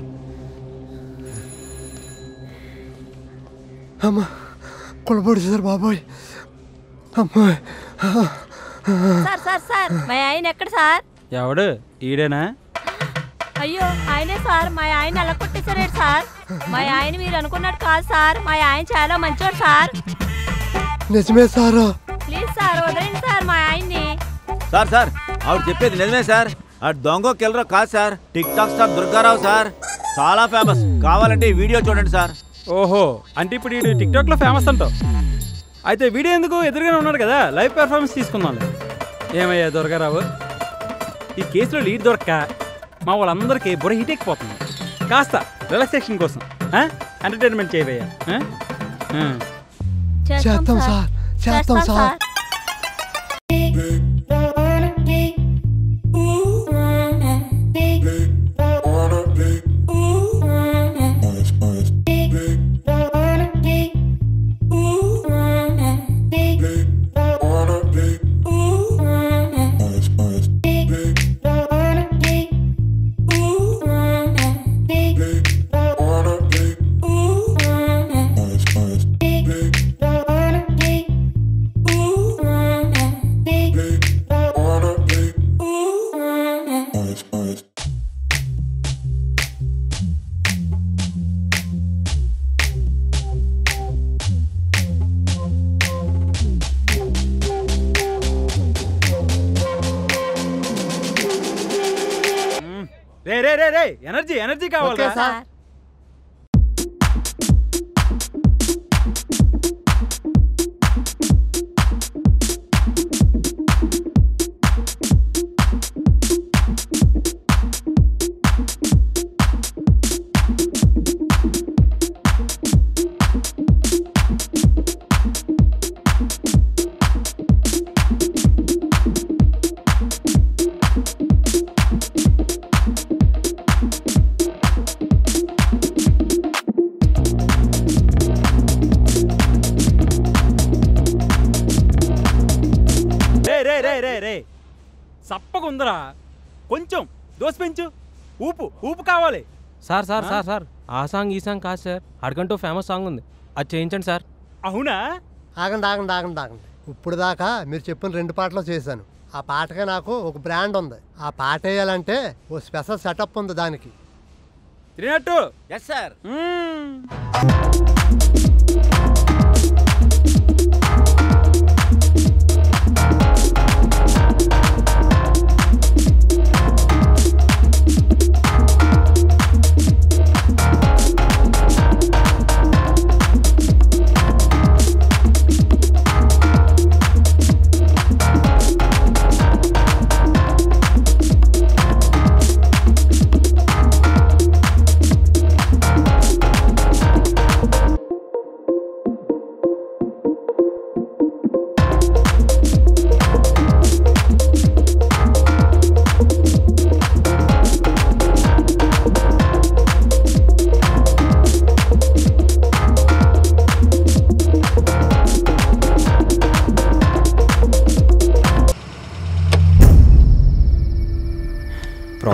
అమ్మ కొలబడి సార్ బాబోయ్. అమ్మాయి సార్ సార్ సార్ మా ఆయన ఎక్కడ సార్? ఎవడు? ఈడేనా? అయ్యో ఆయనే సార్ మా ఆయన ఎలా కొట్టేశారేడు సార్? మా ఆయన మీరు అనుకున్నట్టు కాదు సార్ మా ఆయన చాలా మంచోడు సార్. నిజమే సారు. ప్లీజ్ సార్ వదిలేండి సార్ మా ఆయన్ని. సార్ సార్ ఆవిడ చెప్పేది నిజమే సార్. ఆ దొంగ కిల్లరో కాదు sir. Tik tok star Durgarao sir. చాలా ఫేమస్ కావాలంటే ఈ వీడియో చూడండి సార్. ఓహో అంటే ఇప్పుడు వీడు టిక్ టాక్లో ఫేమస్ అంటావు. అయితే వీడియో ఎందుకు ఎదురుగానే ఉన్నాడు కదా? లైవ్ పెర్ఫార్మెన్స్ తీసుకుందాం ఏమయ్యా దొరకరావు ఈ కేసులో లీడ్ దొరక్క మా వాళ్ళందరికీ బుర్ర హీట్ ఎక్కిపోతుంది. కాస్త రిలాక్సేషన్ కోసం ఎంటర్టైన్మెంట్ చేయవయ్యా ఆ? ఆ. చేస్తాం సార్ చేస్తాం sir. Sir sir? Sir sir. ఆ సాంగ్ ఈ సాంగ్ కాదు సార్. అడగంటూ ఫేమస్ సాంగ్ ఉంది. అది చేయించండి సార్. అవునా? ఆగండి ఆగండి ఆగండి ఆగండి. ఇప్పుడు దాకా మీరు చెప్పిన రెండు పాటలు చేశాను. ఆ పాటకే నాకు ఒక బ్రాండ్ ఉంది. ఆ పాట వేయాలంటే ఓ స్పెషల్ సెటప్ ఉంది దానికి. తిరిగినట్టు? ఎస్ సార్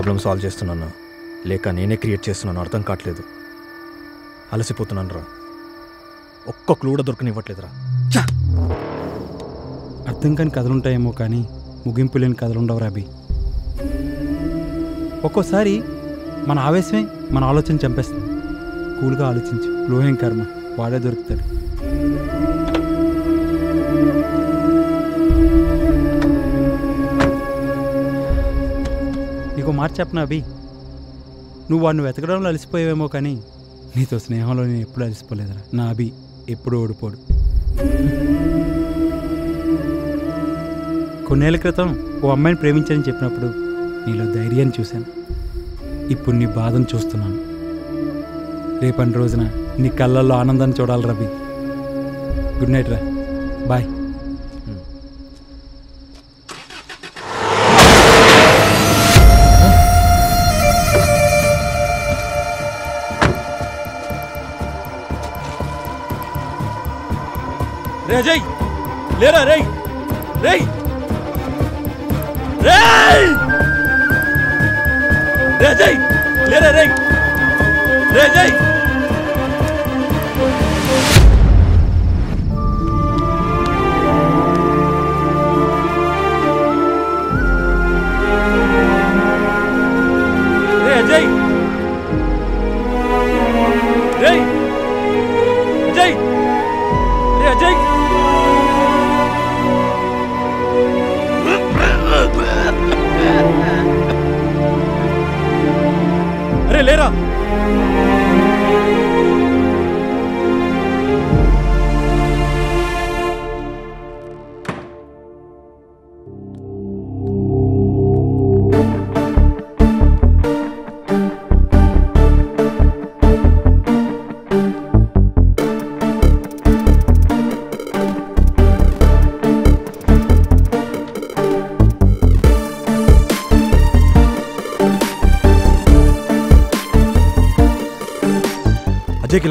ప్రాబ్లమ్ సాల్వ్ చేస్తున్నాను. లేక నేనే క్రియేట్ చేస్తున్నాను అర్థం కావట్లేదు. అలసిపోతున్నాను రా. ఒక్క క్లూడ దొరకనివ్వట్లేదురా. అర్థం కాని కథలుంటాయేమో కానీ ముగింపు లేని కథలుండవు రాబి ఒక్కోసారి మన ఆవేశమే మన ఆలోచన చంపేస్తుంది. కూల్గా ఆలోచించు. లోహం కర్మ? వాడే దొరుకుతాడు. నీకు మాట చెప్పనా అభి? నువ్వు వాడిని వెతకడంలో అలసిపోయావేమో కానీ నీతో స్నేహంలో నేను ఎప్పుడు అలసిపోలేదురా. నా అభి ఎప్పుడు ఓడిపోడు. కొన్నేళ్ళ క్రితం ఓ అమ్మాయిని ప్రేమించని చెప్పినప్పుడు నీలో ధైర్యాన్ని చూశాను. ఇప్పుడు నీ బాధను చూస్తున్నాను. రేపటి రోజున నీ కళ్ళల్లో ఆనందాన్ని చూడాలి రవి గుడ్ నైట్ రా. బాయ్. అజయ్ లేరా రేయ్. రేయ్. రేయ్. రే అజయ్ లేరా రేయ్. రే అజయ్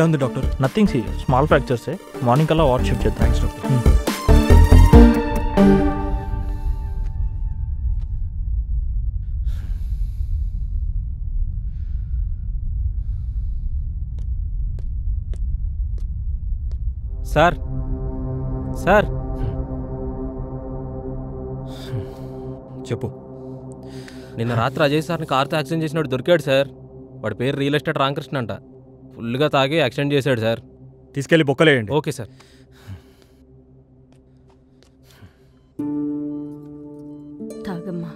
ఎలా ఉంది డాక్టర్. నథింగ్ సీ స్మాల్ ఫ్రాక్చర్సే మార్నింగ్ కల్లా వాట్ షిఫ్ట్ చేద్దాం. Thanks doctor. సార్. సార్. చెప్పు. నిన్న రాత్రి అజయ్ సార్ని కార్తో యాక్సిడెంట్ చేసినట్టు దొరికాడు సార్. వాడి పేరు రియల్ ఎస్టేట్ రామకృష్ణ అంట. ఫుల్గా తాగి యాక్సిడెంట్ చేశాడు సార్ తీసుకెళ్ళి బొక్కలేయండి ఓకే సార్ తాగమ్మా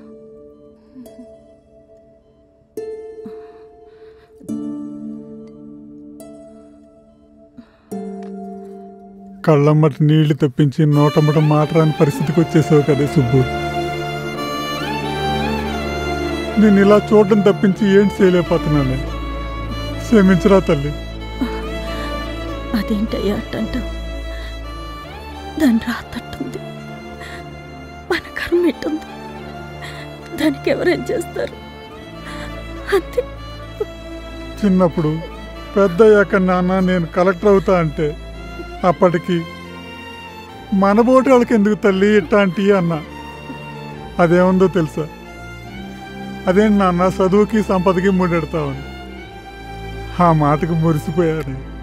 కళ్ళమ్మటి నీళ్లు తప్పించి నోటమ్మట మాటరాని పరిస్థితికి వచ్చేసావు కదా సుబ్బు నేను ఇలా చూడడం తప్పించి ఏం చేయలేకపోతున్నాను క్షమించరా తల్లి. అదేంటయ్యా అట్టంటావు దాని రాతట్టుంది. మన కర్మ ఎట్టుంది దానికి ఎవరేం చేస్తారు? అంతే. చిన్నప్పుడు పెద్దయ్యాక నాన్న నేను కలెక్టర్ అవుతా అంటే అప్పటికి మనబోటి వాళ్ళకి ఎందుకు తల్లి ఇట్లాంటి అన్న. అదేముందో తెలుసా? అదేంటి నాన్న చదువుకి సంపదకి ముడెడతావని. ఆ మాటకు మురిసిపోయాను.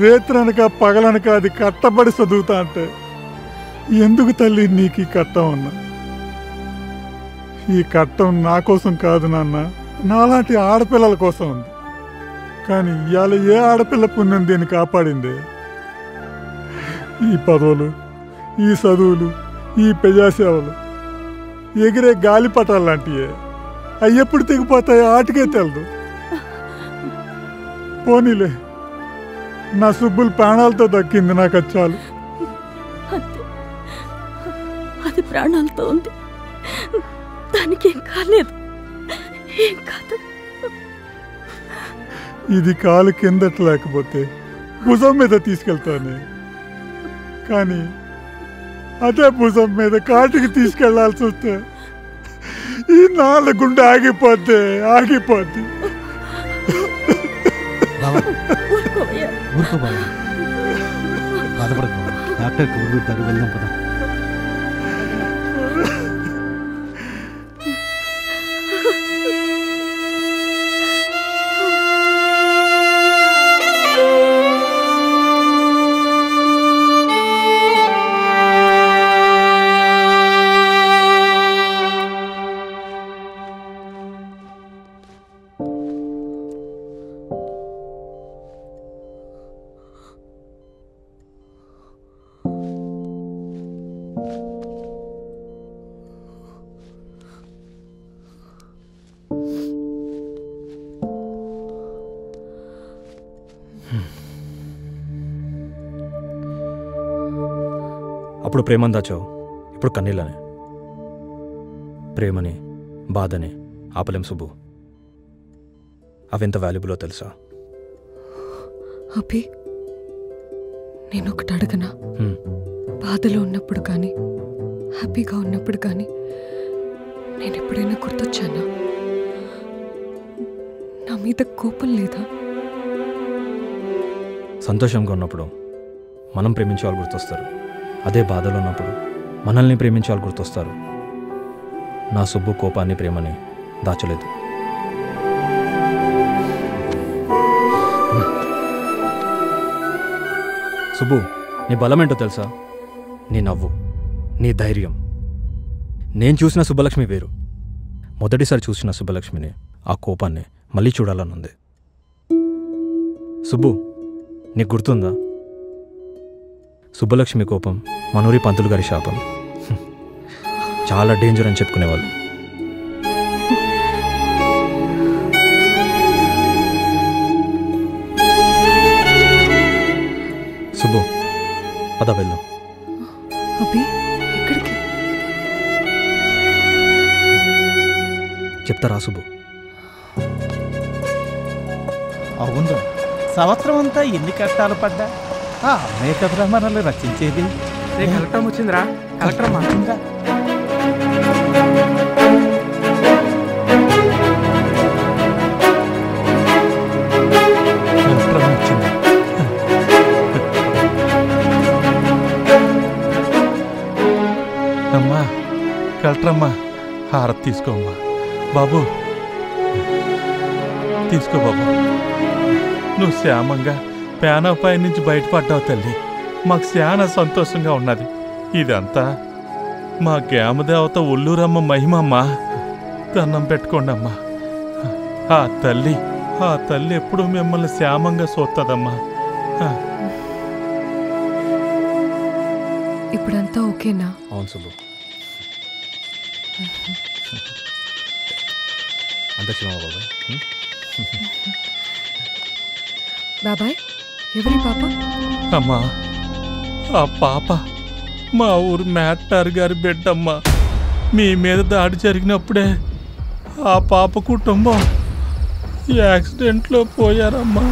రేత్రనక పగలనక అది కట్టబడి చదువుతా అంటే ఎందుకు తల్లి నీకు ఈ కట్టం అన్నా? ఈ కట్టం నా కోసం కాదు నాన్న నాలాంటి ఆడపిల్లల కోసం ఉంది. కానీ ఇవాళ ఏ ఆడపిల్ల పుణ్యం దీన్ని కాపాడింది? ఈ పదవులు ఈ చదువులు ఈ ప్రజాసేవలు ఎగిరే గాలిపటాలు లాంటివే అవి ఎప్పుడు తెగిపోతాయో ఆటికే తెలదు. పోనీలే నా సుబ్బులు ప్రాణాలతో దక్కింది నాకు అది చాలు. అది ప్రాణాలతో ఉంది. దానికి ఏం కాలేదు. ఏం కాదు. ఇది కాలు కిందట లేకపోతే భుజం మీద తీసుకెళ్తాను. కానీ అదే భుజం మీద కాటికి తీసుకెళ్ళాల్సి వస్తే ఈ నాలుగు గుండె ఆగిపోద్ది ఆగిపోద్ది ఊరుకోవయ్యా ఊరుకో బాబు బాధపడకు అప్పుడు ప్రేమని దాచావు. ఇప్పుడు కన్నీళ్ళని. ప్రేమని బాధని ఆపలేం సుబ్బు. అవెంత వాల్యుబులో తెలుసా? అభి నేను ఒకటి అడగనా. బాధలో ఉన్నప్పుడు కానీ హ్యాపీగా ఉన్నప్పుడు కానీ నేను ఎప్పుడైనా గుర్తొచ్చానా? నా మీద కోపం లేదా? సంతోషంగా ఉన్నప్పుడు మనం ప్రేమించే వాళ్ళు గుర్తొస్తారు. అదే బాధలో ఉన్నప్పుడు మనల్ని ప్రేమించే వాళ్ళు గుర్తొస్తారు. నా సుబ్బు కోపాన్ని ప్రేమని దాచలేదు. సుబ్బు నీ బలమేంటో తెలుసా? నీ నవ్వు నీ ధైర్యం. నేను చూసిన సుబ్బలక్ష్మి వేరు. మొదటిసారి చూసిన సుబ్బలక్ష్మిని ఆ కోపాన్ని మళ్ళీ చూడాలనుంది. సుబ్బు నీకు గుర్తుందా? సుబ్బలక్ష్మి కోపం మనూరి పంతులు గారి శాపం. చాలా డేంజర్ అని చెప్పుకునేవాళ్ళు. సుబ్బు పద వెళ్దాం. అభి ఎక్కడికి? చెప్తారా సుబ్బు? అవును సంవత్సరం అంతా ఎన్ని కష్టాలు పడ్డా? ఆ అమ్మాయి కదరా మనల్ని రచించేది కలెక్టర్ వచ్చిందిరా. కలెక్టర్ అమ్మా. వచ్చింది? అమ్మా కలెక్టర్ అమ్మా హారతి తీసుకోమ్మా బాబు తీసుకో బాబు. నువ్వు శ్యామంగా పేనాపాయ నుంచి బయటపడ్డావు తల్లి. మాకు చాలా సంతోషంగా ఉన్నది. ఇదంతా మా గ్రామదేవత ఒల్లూరమ్మ మహిమమ్మా. దండం పెట్టుకోండి అమ్మా ఆ తల్లి ఆ తల్లి ఎప్పుడు మిమ్మల్ని శ్యామంగా చూస్తుందమ్మా ఇప్పుడంతా ఓకేనా? అవును సుబ్బు అంత క్షమా బాబాయ్. హ్మ్? బాబాయ్? ఎవరి పాప? అమ్మా ఆ పాప మా ఊరు మ్యాటర్ గారి బిడ్డమ్మా. మీ మీద దాడి జరిగినప్పుడే ఆ పాప కుటుంబం యాక్సిడెంట్లో పోయారమ్మా.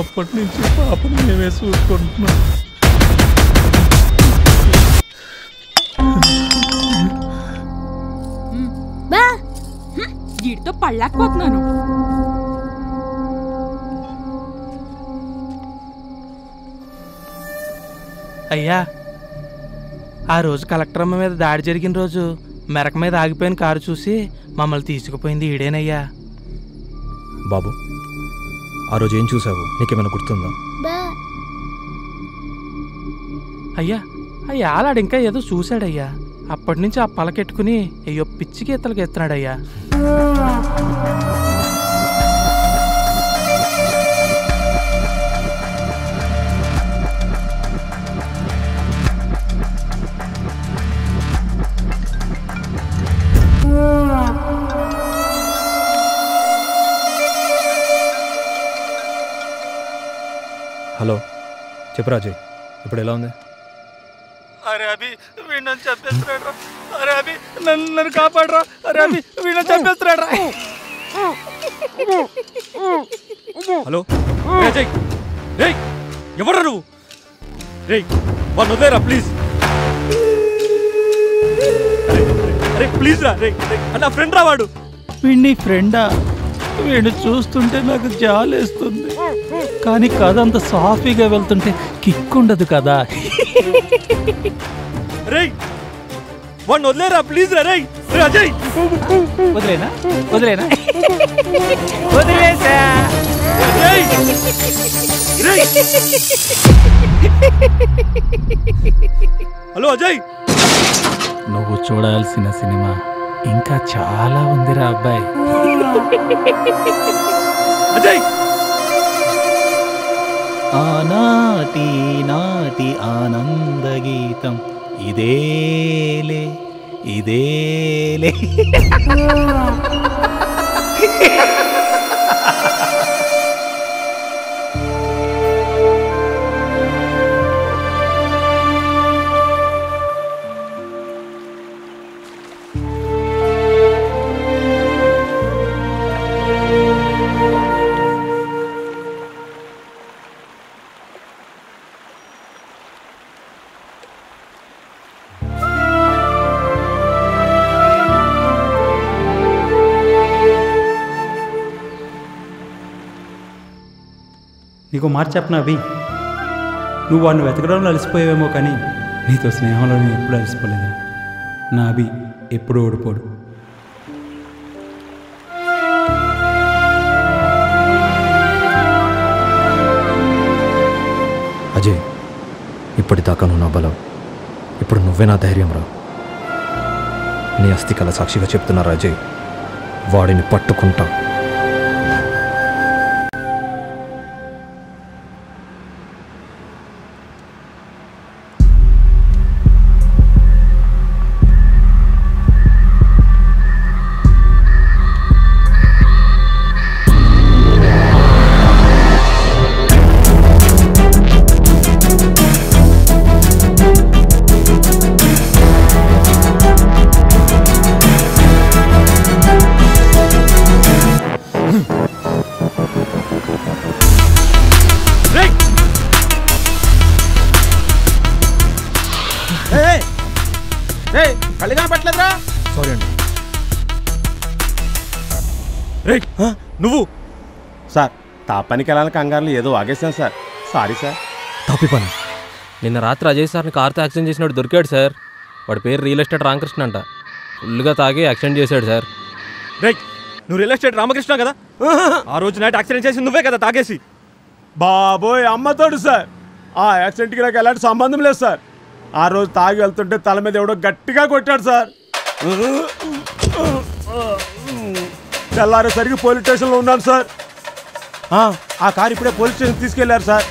అప్పటి నుంచి పాపను మేమే చూసుకుంటున్నాం. వీడితో పళ్ళాకపోతున్నాను అయ్యా ఆ రోజు కలెక్టర్ అమ్మ మీద దాడి జరిగిన రోజు మెరక మీద ఆగిపోయిన కారు చూసి మమ్మల్ని తీసుకుపోయింది ఈడేనయ్యా. బాబు ఆ రోజు ఏం చూసావు? నీకేమైనా గుర్తుందా? అయ్యా అయ్యా ఆలాడు ఇంకా ఏదో చూశాడయ్యా. అప్పటి నుంచి ఆ పలకెట్టుకుని అయ్యో పిచ్చి గీతలకు ఎత్తున్నాడయ్యా హలో చెప్పు రాజయ్ ఇప్పుడు ఎలా ఉంది? అరే అభి వీడు నన్ను చంపేస్తున్నాడు అరే అభి నన్ను నన్ను కాపాడరా. అరే అభి వీడు నన్ను చంపేస్తున్నాడు హలో? రాజయ్ రేయ్ ఎవరు నువ్వు? రేయ్ వాడిని వదిలేరా ప్లీజ్? అరే ప్లీజ్ రా రే నా ఫ్రెండ్ రా వాడు. వీడిని ఫ్రెండా వీడు చూస్తుంటే నాకు జాలేస్తుంది. కానీ కథ అంత సాఫీగా వెళ్తుంటే కిక్ ఉండదు కదా వాడిని వదిలేరా ప్లీజ్ రా రేయ్ రే అజయ్. వదిలేనా? వదిలేనా? వదిలేసా? హలో అజయ్. నువ్వు చూడాల్సిన సినిమా ఇంకా చాలా ఉందిరా అబ్బాయి. అజయ్! ఆనాటి నాటి ఆనంద గీతం ఇదేలే ఇదేలే. నీకు మాట చెప్పనా నువ్వు వాడిని వెతకడంలో అలసిపోయావేమో కానీ నీతో స్నేహంలో నేను ఎప్పుడు అలసిపోలేదు. నా అభి ఎప్పుడు ఓడిపోడు. అజయ్ ఇప్పటిదాకా నువ్వు నా బలం. ఇప్పుడు నువ్వే నా ధైర్యం రా. నీ అస్థికల సాక్షిగా చెప్తున్నారు అజయ్. వాడిని పట్టుకుంటా. తా పనికి వెళ్ళాలని కంగారులో ఏదో ఆగేసాను సార్. Sorry sir. తప్పి పని. నిన్న రాత్రి అజయ్ సార్ని కార్తో యాక్సిడెంట్ చేసినట్టు దొరికాడు సార్. వాడి పేరు రియల్ ఎస్టేట్ రామకృష్ణ అంట. ఫుల్గా తాగి యాక్సిడెంట్ చేశాడు సార్. రే నువ్వు రియల్ ఎస్టేట్ రామకృష్ణ కదా? ఆ రోజు నైట్ యాక్సిడెంట్ చేసి నువ్వే కదా తాగేసి. బాబోయ్ అమ్మతోడు సార్. ఆ యాక్సిడెంట్కి నాకు ఎలాంటి సంబంధం లేదు సార్. ఆ రోజు తాగి వెళ్తుంటే తల మీద ఎవడో గట్టిగా కొట్టాడు సార్. తెల్లారేసరికి పోలీస్ స్టేషన్లో ఉన్నాను సార్. ఆ, కారు ఇప్పుడే పోలీస్ స్టేషన్ తీసుకెళ్ళారు సార్.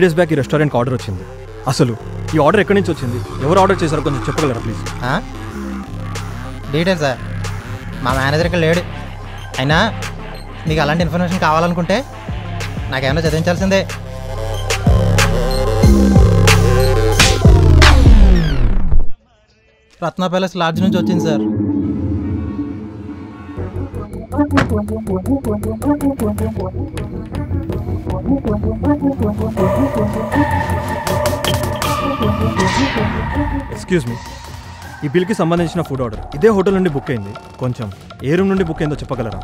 త్రీ డేస్ బ్యాక్ ఈ రెస్టారెంట్కి ఆర్డర్ వచ్చింది. అసలు ఈ ఆర్డర్ ఎక్కడి నుంచి వచ్చింది? ఎవరు ఆర్డర్ చేశారో కొంచెం చెప్పగలరా ప్లీజ్ సార్ మా మేనేజర్ ఇక్కడ లేడు. అయినా నీకు అలాంటి ఇన్ఫర్మేషన్ కావాలనుకుంటే నాకేమైనా చదివించాల్సిందే. రత్న ప్యాలెస్ లాడ్జ్ నుంచి వచ్చింది సార్. ఎక్స్క్యూజ్ మీ ఈ బిల్కి సంబంధించిన ఫుడ్ ఆర్డర్ ఇదే హోటల్ నుండి బుక్ అయింది. కొంచెం ఏ రూమ్ నుండి బుక్ అయిందో చెప్పగలరా?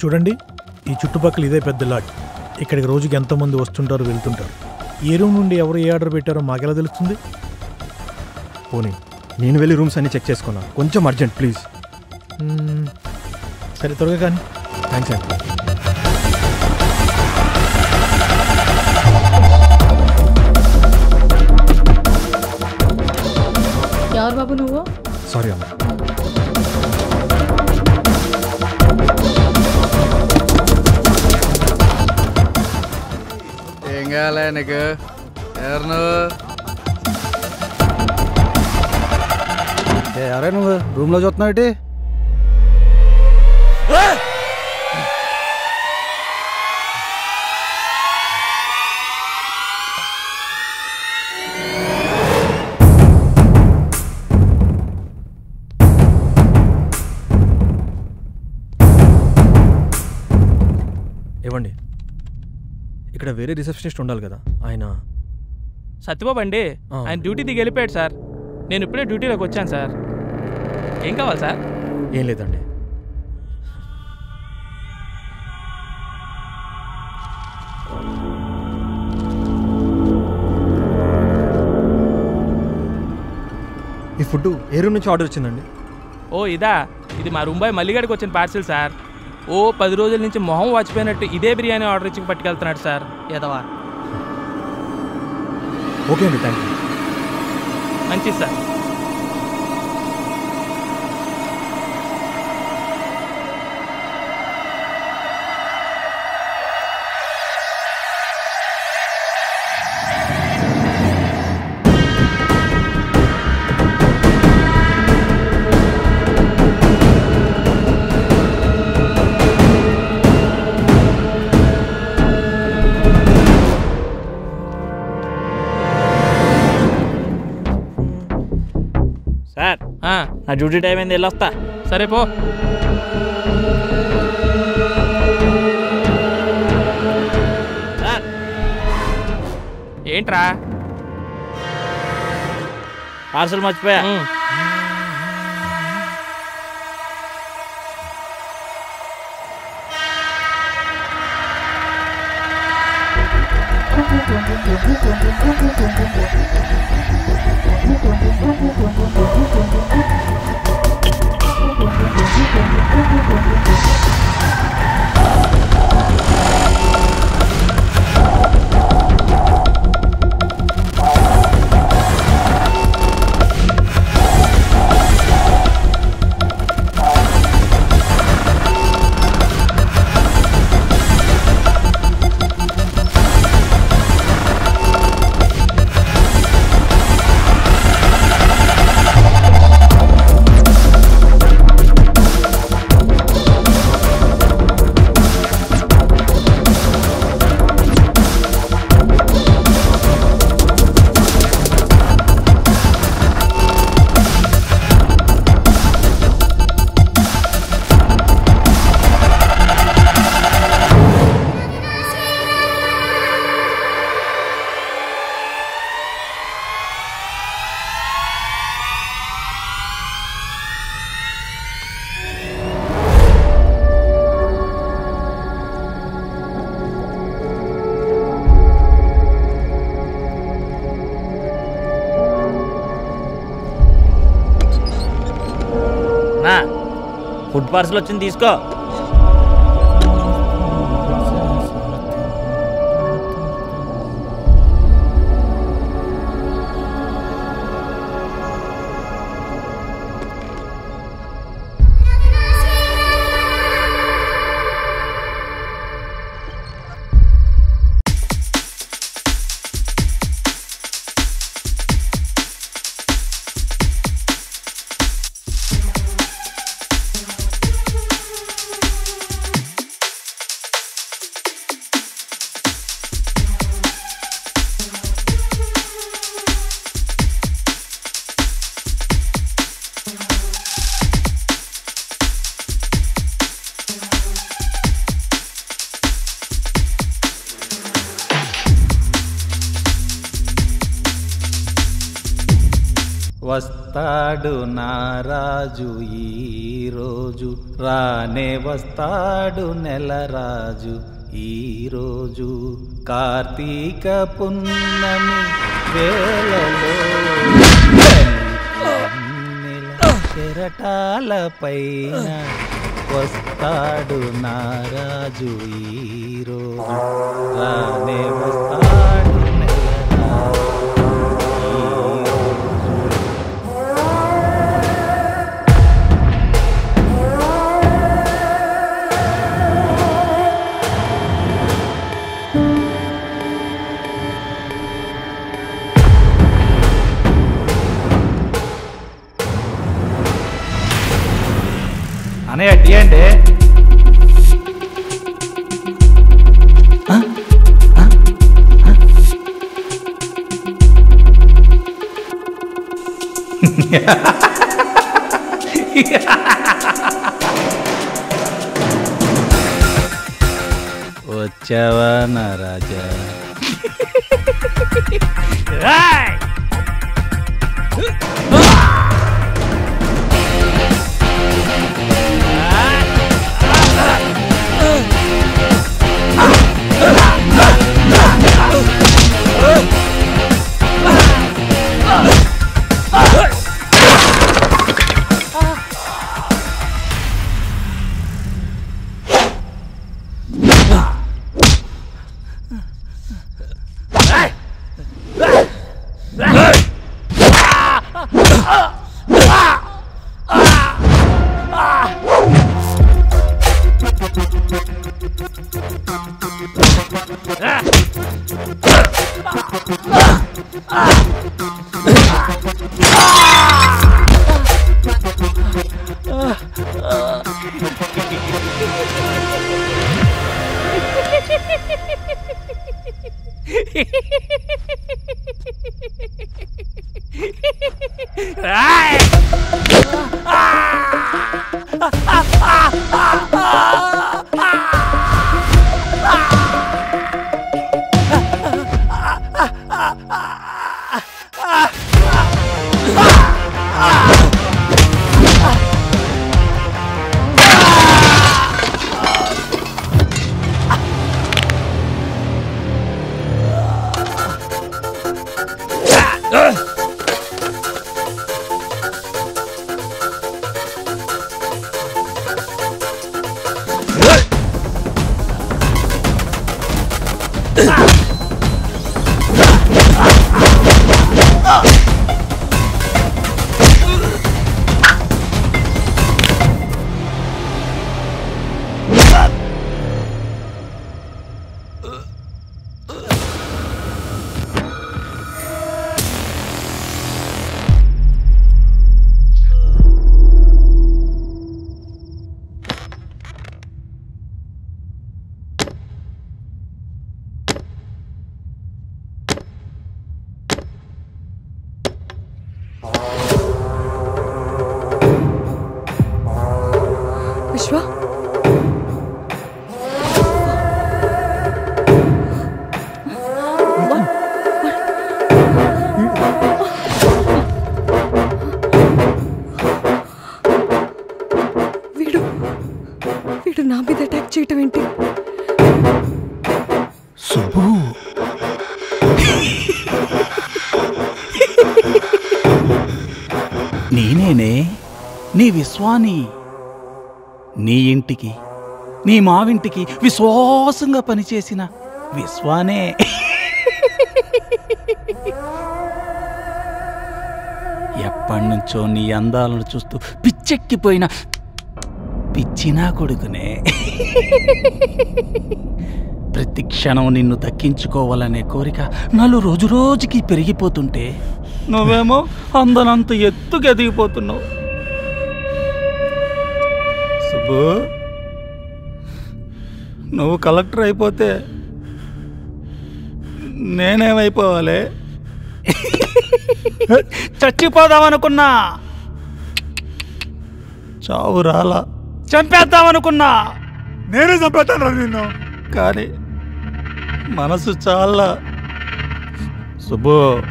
చూడండి ఈ చుట్టుపక్కల ఇదే పెద్ద లాట్ ఇక్కడికి రోజుకి ఎంతమంది వస్తుంటారు వెళ్తుంటారు. ఏ రూమ్ నుండి ఎవరు ఏ ఆర్డర్ పెట్టారో మాకెలా తెలుస్తుంది? పోనీ నేను వెళ్ళి రూమ్స్ అన్ని చెక్ చేసుకున్నాను కొంచెం అర్జెంట్ ప్లీజ్. సరే త్వరగా కానీ. థ్యాంక్స్ అండి నువ్వు సారీ అమ్మ ఏం కావాలా నీకు ఎవరు నువ్వు ఎవరే నువ్వు రూమ్లో చూస్తున్నావు ఏంటి ఇక్కడ వేరే రిసెప్షనిస్ట్ ఉండాలి కదా ఆయన. సత్యబాబు అండి. ఆయన డ్యూటీ దిగి వెళ్ళిపోయాడు సార్. నేను ఇప్పుడే డ్యూటీలోకి వచ్చాను సార్. ఏం కావాలి సార్? ఏం లేదండి. ఈ ఫుడ్ ఏ రూమ్ నుంచి ఆర్డర్ వచ్చిందండి? ఓ ఇదా. ఇది మా రూంబాయ్ మల్లిగాడికి వచ్చిన పార్సిల్ సార్. ఓ పది రోజుల నుంచి మొహం వాచిపోయినట్టు ఇదే బిర్యానీ ఆర్డర్ ఇచ్చి పట్టుకెళ్తున్నాడు సార్. ఎదవా ఓకే అండి థ్యాంక్ యూ మంచిది సార్ సార్. నా డ్యూటీ టైం అయింది వెళ్ళొస్తా. సరే పో. ఏంట్రా? పార్సల్ మర్చిపోయా. పర్సులు వచ్చింది తీసుకో. రాజు ఈరోజు రానే వస్తాడు నెలరాజు ఈరోజు కార్తీక పున్నమి వేళలో కెరటాల వస్తాడు నారాజు ఈరోజు రానే వస్తాడు అనయ్య టీ అంటే వచ్చావా నా రాజా విశ్వ విశ్వాని. నీ ఇంటికి నీ మావింటికి విశ్వాసంగా పనిచేసిన విశ్వానే. ఎప్పటినుంచో నీ అందాలను చూస్తూ పిచ్చెక్కిపోయిన పిచ్చినా కొడుకునే. ప్రతి క్షణం నిన్ను దక్కించుకోవాలనే కోరిక నాలో రోజు రోజుకి పెరిగిపోతుంటే నువ్వేమో అందనంత ఎత్తుకెదిగిపోతున్నావు సుబ్బు నువ్వు కలెక్టర్ అయిపోతే నేనేమైపోవాలి? చచ్చిపోదామనుకున్నా. చావు రాలా. చంపేద్దామనుకున్నా. నేనే చంపేస్తాను నిన్ను. కానీ మనసు చాలా సుబ్బు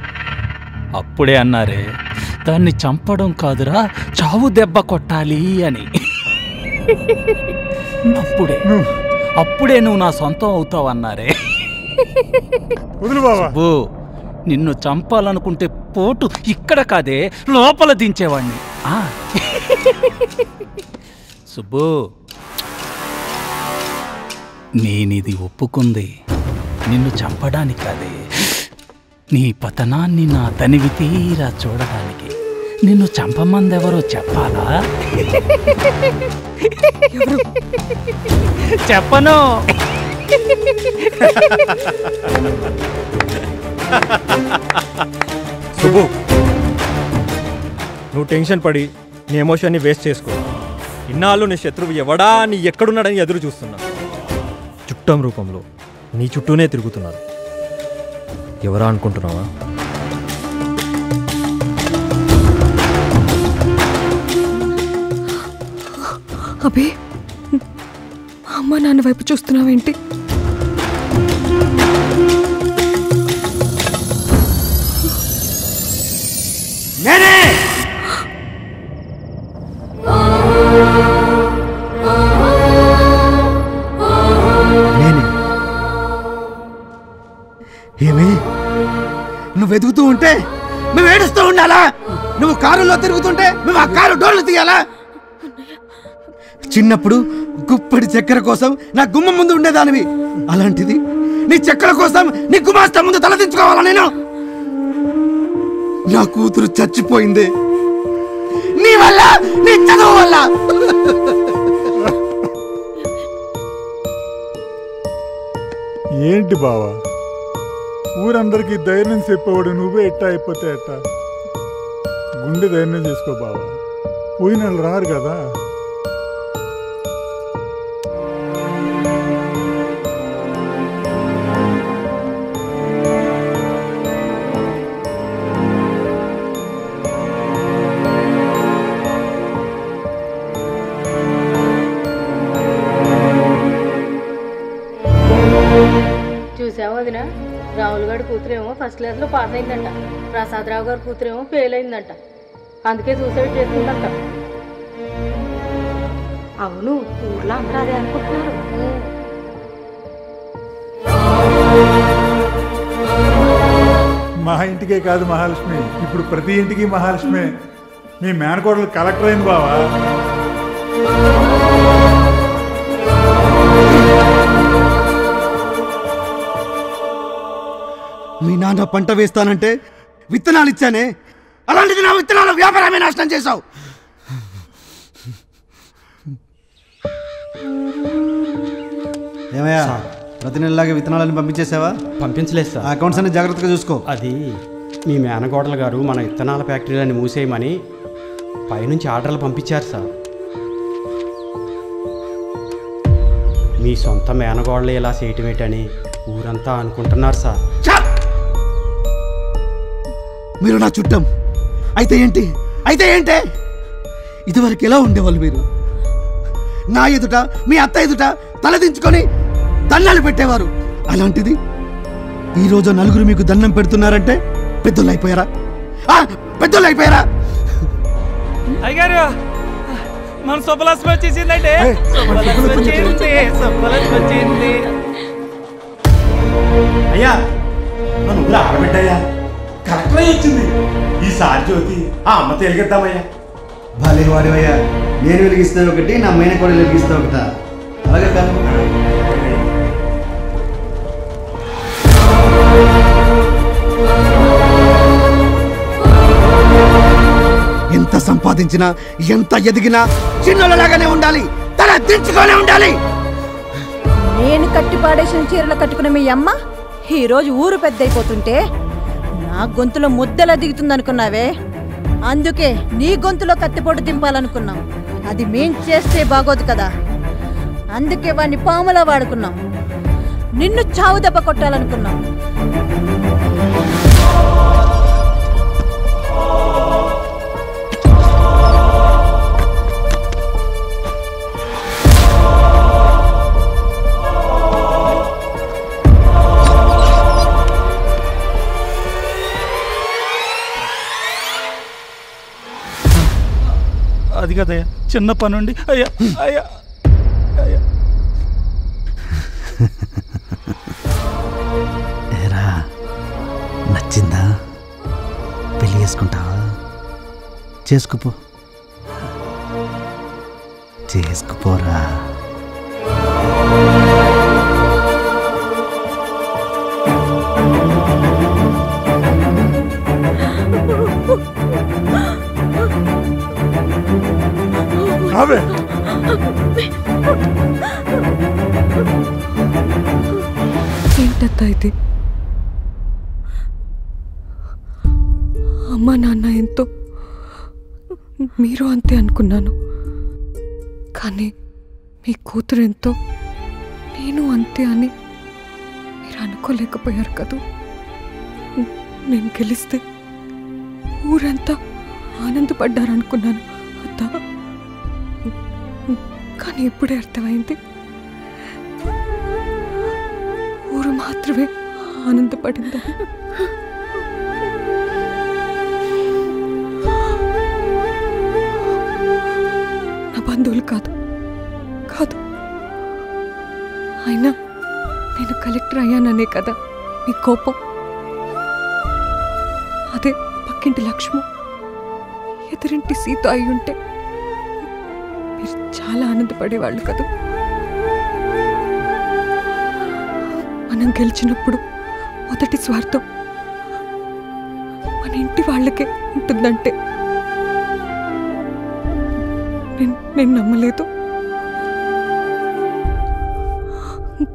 అప్పుడే అన్నారే దాన్ని చంపడం కాదురా చావు దెబ్బ కొట్టాలి అని. అప్పుడే. అప్పుడే నువ్వు నా సొంతం అవుతావు అన్నారే నిన్ను చంపాలనుకుంటే పోటు ఇక్కడ కాదే లోపల దించేవాణ్ణి. సుబ్బు నేనిది ఒప్పుకుంది. నిన్ను చంపడానికి కాదే. నీ పతనాన్ని నా తనివి తీరా చూడడానికి నిన్ను చంపమందెవరో చెప్పాలా? చెప్పను. నువ్వు టెన్షన్ పడి నీ ఎమోషన్ని వేస్ట్ చేసుకో. ఇన్నాళ్ళు నీ శత్రువు ఎవడా నీ ఎక్కడున్నాడని ఎదురు చూస్తున్నా. చుట్టం రూపంలో నీ చుట్టూనే తిరుగుతున్నారు ఎవరా అనుకుంటున్నావా? అభి అమ్మ నాన్న వైపు చూస్తున్నావేంటి? నేనే! ఏమి? నువ్వు వెతుకుతూ ఉంటే మేము ఏడుస్తూ ఉండాలా? నువ్వు కారులో తిరుగుతుంటే మేము ఆ కారు డోర్లు తీయాలా? చిన్నప్పుడు గుప్పడి చక్కెర కోసం నా గుమ్మం ముందు ఉండేదానివి. అలాంటిది నీ చక్కెర కోసం నీ గుమాస్త ముందు తలదించుకోవాలా నేను? నా కూతురు చచ్చిపోయింది. నీ వల్ల నీ చదువు వల్ల. ఏంటి బావా? ఊరందరికీ ధైర్యం చెప్పేవాడు నువ్వే ఎట్టా అయిపోతే ఎట్టా? గుండె ధైర్యం చేసుకో బావా. పోయిన వాళ్ళు రారు కదా. వదిన రాహుల్ గారి కూతురేమో ఫస్ట్ క్లాస్లో పాస్ అయిందంట. ప్రసాదరావు గారి కూతురేమో ఫెయిల్ అయిందంట. అందుకే సూసైడ్ చేసుకుందంట అవును ఊర్లో అందరూ అదే అనుకుంటున్నారు. మా ఇంటికే కాదు మహాలక్ష్మి. ఇప్పుడు ప్రతి ఇంటికి మహాలక్ష్మి. మీ మేనకోడలు కలెక్టర్ అయింది బావా. మీ నాన్న పంట వేస్తానంటే విత్తనాలు ఇచ్చానే? అలాంటిది నా విత్తనాల వ్యాపారమే నాశనం చేశావు. ఏమయ్యా ప్రతి నెలలాగే విత్తనాలను పంపించేసావా పంపించలేదు సార్. అకౌంట్స్ అన్ని జాగ్రత్తగా చూసుకో. అది మీ మేనకోడలు గారు మన విత్తనాల ఫ్యాక్టరీలను మూసేయమని పైనుంచి ఆర్డర్లు పంపించారు సార్. మీ సొంత మేనగోడలు ఇలా చేయటమేటని ఊరంతా అనుకుంటున్నారు సార్. మీరు నా చుట్టం. అయితే ఏంటి? అయితే ఏంటే? ఇదివరకు ఎలా ఉండేవాళ్ళు మీరు? నా ఎదుట మీ అత్త ఎదుట తలదించుకొని దండాలు పెట్టేవారు. అలాంటిది ఈరోజు నలుగురు మీకు దండం పెడుతున్నారంటే పెద్దోళ్ళు అయిపోయారా? పెద్దోళ్ళు అయిపోయారా? అయ్యారు మన శుభలక్ష్మి వచ్చేసిందంటే. వచ్చింది అయ్యా మన ఊళ్ళో ఆడబిడ్డయ్యా కరెక్ట్ వచ్చింది. ఈసారి జ్యోతి ఆ అమ్మ తేలిగిద్దామయ్యా. భలే వాడివయ్యా. నేను వెలిగిస్తే ఒకటి నా మైన కూడా వెలిగిస్తే ఒకట. అలాగే కాదు. ఎంత సంపాదించినా ఎంత ఎదిగినా చిన్నలాగానే ఉండాలి. తల దించుకొని ఉండాలి. నేను కట్టి పాడేసిన చీరలు కట్టుకున్న మీ అమ్మ ఈరోజు ఊరు పెద్ద అయిపోతుంటే నా గొంతులో ముద్దెలా దిగుతుందనుకున్నావే? అందుకే నీ గొంతులో కత్తిపోటు దింపాలనుకున్నాం. అది మేం చేస్తే బాగోదు కదా. అందుకే వాడిని పాములా వాడుకున్నాం. నిన్ను చావు దెబ్బ కొట్టాలనుకున్నాం. కదయ్యా? చిన్న పనుండి. అయ్యా అయ్యా అయ్యా. ఏరా నచ్చిందా? పెళ్ళి చేసుకుంటావా? చేసుకుపో. చేసుకుపోరా. అవే ఏంటత్తా ఇది అమ్మ నాన్న ఎంతో మీరు అంతే అనుకున్నాను. కానీ మీ కూతురు ఎంతో నేను అంతే అని మీరు అనుకోలేకపోయారు కదూ? నేను గెలిస్తే ఊరంతా ఆనందపడ్డారనుకున్నాను అత్త. కానీ ఇప్పుడే అర్థమైంది. ఊరు మాత్రమే ఆనందపడింది. నా బంధువులు కాదు కాదు. అయినా నేను కలెక్టర్ అయ్యాననే కదా మీ కోపం. అదే పక్కింటి లక్ష్మ ఎదురింటి సీత అయి ఉంటే. చాలా ఆనందపడేవాళ్ళు కదా. మనం గెలిచినప్పుడు మొదటి స్వార్థం మన ఇంటి వాళ్ళకే ఉంటుందంటే. నేను నేను నమ్మలేదు.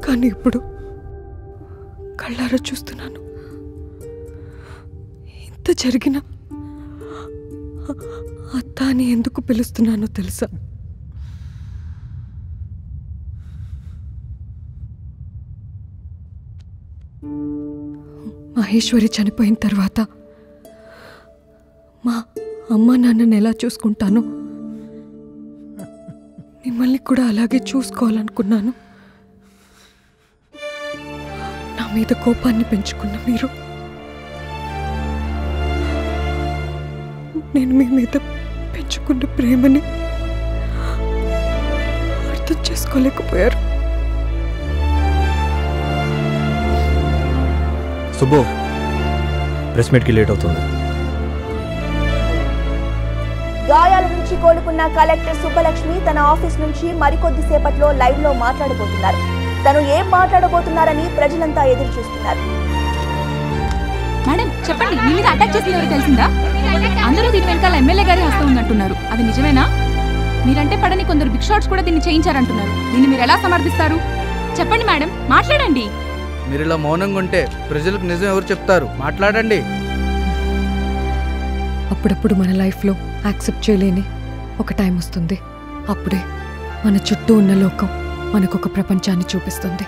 కానీ ఇప్పుడు కళ్ళారా చూస్తున్నాను. ఇంత జరిగిన అత్త అని ఎందుకు పిలుస్తున్నానో తెలుసా? మహేశ్వరి చనిపోయిన తర్వాత మా అమ్మ నాన్నని ఎలా చూసుకుంటాను? మిమ్మల్ని కూడా అలాగే చూసుకోవాలనుకున్నాను. నా మీద కోపాన్ని పెంచుకున్న మీరు. నేను మీ మీద పెంచుకున్న ప్రేమని అర్థం చేసుకోలేకపోయారు. సుబ్బు. ప్రెస్ మీట్కి లేట్ అవుతుంది. గాయాల నుంచి కోలుకున్న కలెక్టర్ సుబ్బలక్ష్మి తన ఆఫీస్ నుంచి మరికొద్ది సేపట్లో లైవ్లో మాట్లాడబోతున్నారు. తను ఏం మాట్లాడబోతున్నారని ప్రజలంతా ఎదురు చూస్తున్నారు. మేడం చెప్పండి మీ మీద అటాక్ చేసింది ఎవరు తెలిసిందా? అందరూ దీని వెనకాల ఎమ్మెల్యే గారి హస్తం ఉందంటున్నారు. అది నిజమేనా? మీరంటే పడని కొందరు బిగ్ షాట్స్ కూడా దీన్ని చేయించారంటున్నారు. దీన్ని మీరు ఎలా సమర్థిస్తారు? చెప్పండి మేడం మాట్లాడండి. మీరు ఇలా మౌనంగా ఉంటే ప్రజలకు నిజం ఎవరు చెప్తారు? మాట్లాడండి. అప్పుడప్పుడు మన లైఫ్లో యాక్సెప్ట్ చేయలేని ఒక టైం వస్తుంది. అప్పుడే మన చుట్టూ ఉన్న లోకం మనకు ఒక ప్రపంచాన్ని చూపిస్తుంది.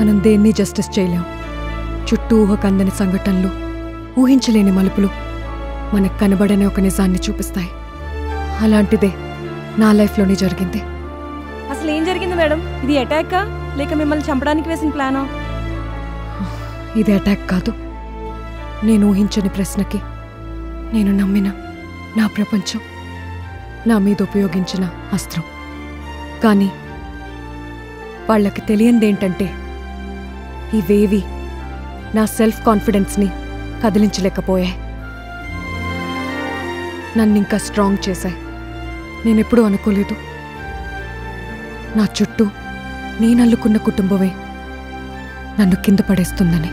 మనం దేన్ని జస్టిస్ చేయలేం. చుట్టూ ఊహకు అందని సంఘటనలు ఊహించలేని మలుపులు మనకు కనబడని ఒక నిజాన్ని చూపిస్తాయి. అలాంటిదే నా లైఫ్లోనే జరిగింది. అసలు ఏం జరిగింది మేడం? ఇది అటాకా? లేక మిమ్మల్ని చంపడానికి వేసిన ప్లానా? ఇది అటాక్ కాదు. నేను ఊహించని ప్రశ్నకి నేను నమ్మిన నా ప్రపంచం నా మీద ఉపయోగించిన అస్త్రం. కానీ వాళ్ళకి తెలియందేంటంటే ఇవేవి నా సెల్ఫ్ కాన్ఫిడెన్స్ని కదిలించలేకపోయాయి. నన్ను ఇంకా స్ట్రాంగ్ చేశాయి. నేనెప్పుడూ అనుకోలేదు. నా చుట్టూ నేనల్లుకున్న కుటుంబమే నన్ను కింద పడేస్తుందని.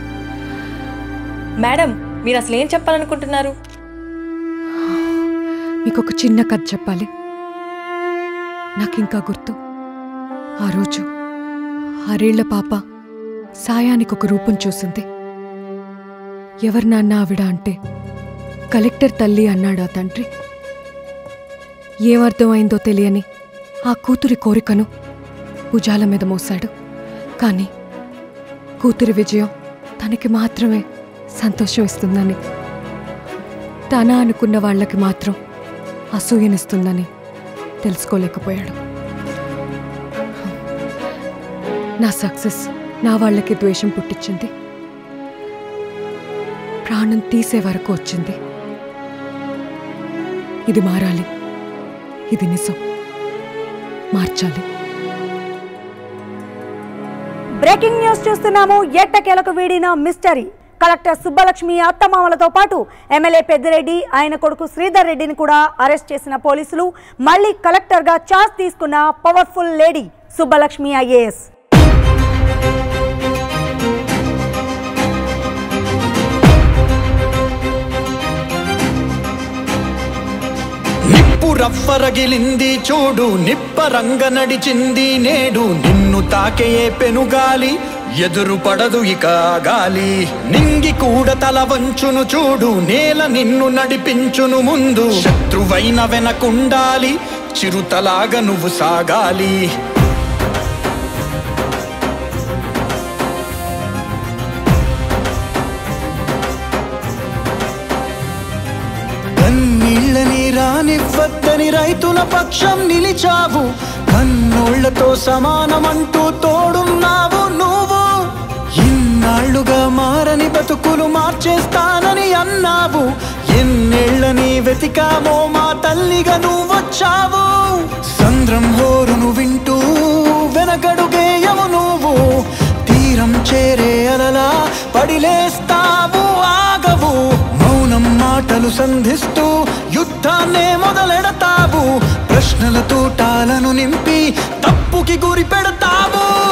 మేడం మీరు అసలు ఏం చెప్పాలనుకుంటున్నారు? మీకు ఒక చిన్న కథ చెప్పాలి. నాకింకా గుర్తు. ఆ రోజు ఆరేళ్ళ పాప సాయానికి ఒక రూపం చూసింది. ఎవరి నాన్న ఆవిడ అంటే కలెక్టర్ తల్లి అన్నాడు ఆ తండ్రి. ఏమర్థమైందో తెలియని ఆ కూతురి కోరికను భుజాల మీద మోశాడు. కానీ కూతురి విజయం తనకి మాత్రమే సంతోషం ఇస్తుందని తన అనుకున్న వాళ్ళకి మాత్రం అసూయనిస్తుందని తెలుసుకోలేకపోయాడు. నా సక్సెస్ నా వాళ్ళకి ద్వేషం పుట్టించింది. ప్రాణం తీసే వరకు వచ్చింది. ఇది మారాలి. ఇది నిజం. మార్చాలి. బ్రేకింగ్ న్యూస్ చూస్తున్నాము. ఎట్టకేలకు వీడిన మిస్టరీ. కలెక్టర్ సుబ్బలక్ష్మి అత్తమామలతో పాటు ఎమ్మెల్యే పెద్దిరెడ్డి ఆయన కొడుకు శ్రీధర్ రెడ్డిని కూడా అరెస్ట్ చేసిన పోలీసులు మళ్ళీ కలెక్టర్గా ఛార్జ్ తీసుకున్న పవర్ఫుల్ లేడీ సుబ్బలక్ష్మి ఐఏఎస్. నిప్పు రవ్వరగిలింది చూడు నిప్పరంగ నడిచింది నేడు. నిన్ను తాకేయే పెనుగాలి ఎదురు పడదు ఇక గాలి. నింగి కూడా తల వంచును చూడు నేల నిన్ను నడిపించును ముందు. శత్రువైన వెనకుండాలి చిరుతలాగా నువ్వు సాగాలి. ఇవ్వద్దని రైతుల పక్షం నిలిచావు. కన్నోళ్ళతో సమానమంటూ తోడున్నావు నువ్వు. ఇన్నాళ్ళుగా మారని బతుకులు మార్చేస్తానని అన్నావు. ఎన్నేళ్ళని వెతికామో మా తల్లిగా నువ్వొచ్చావు. సంద్రం హోరును వింటూ వెనకడుగేయము నువ్వు తీరం చేరే అలలా పడిలేస్తావు ఆగవు. మాటలు సంధిస్తూ యుద్ధాన్నే మొదలెడతావు. ప్రశ్నల తూటాలను నింపి తప్పుకి గురి పెడతావు.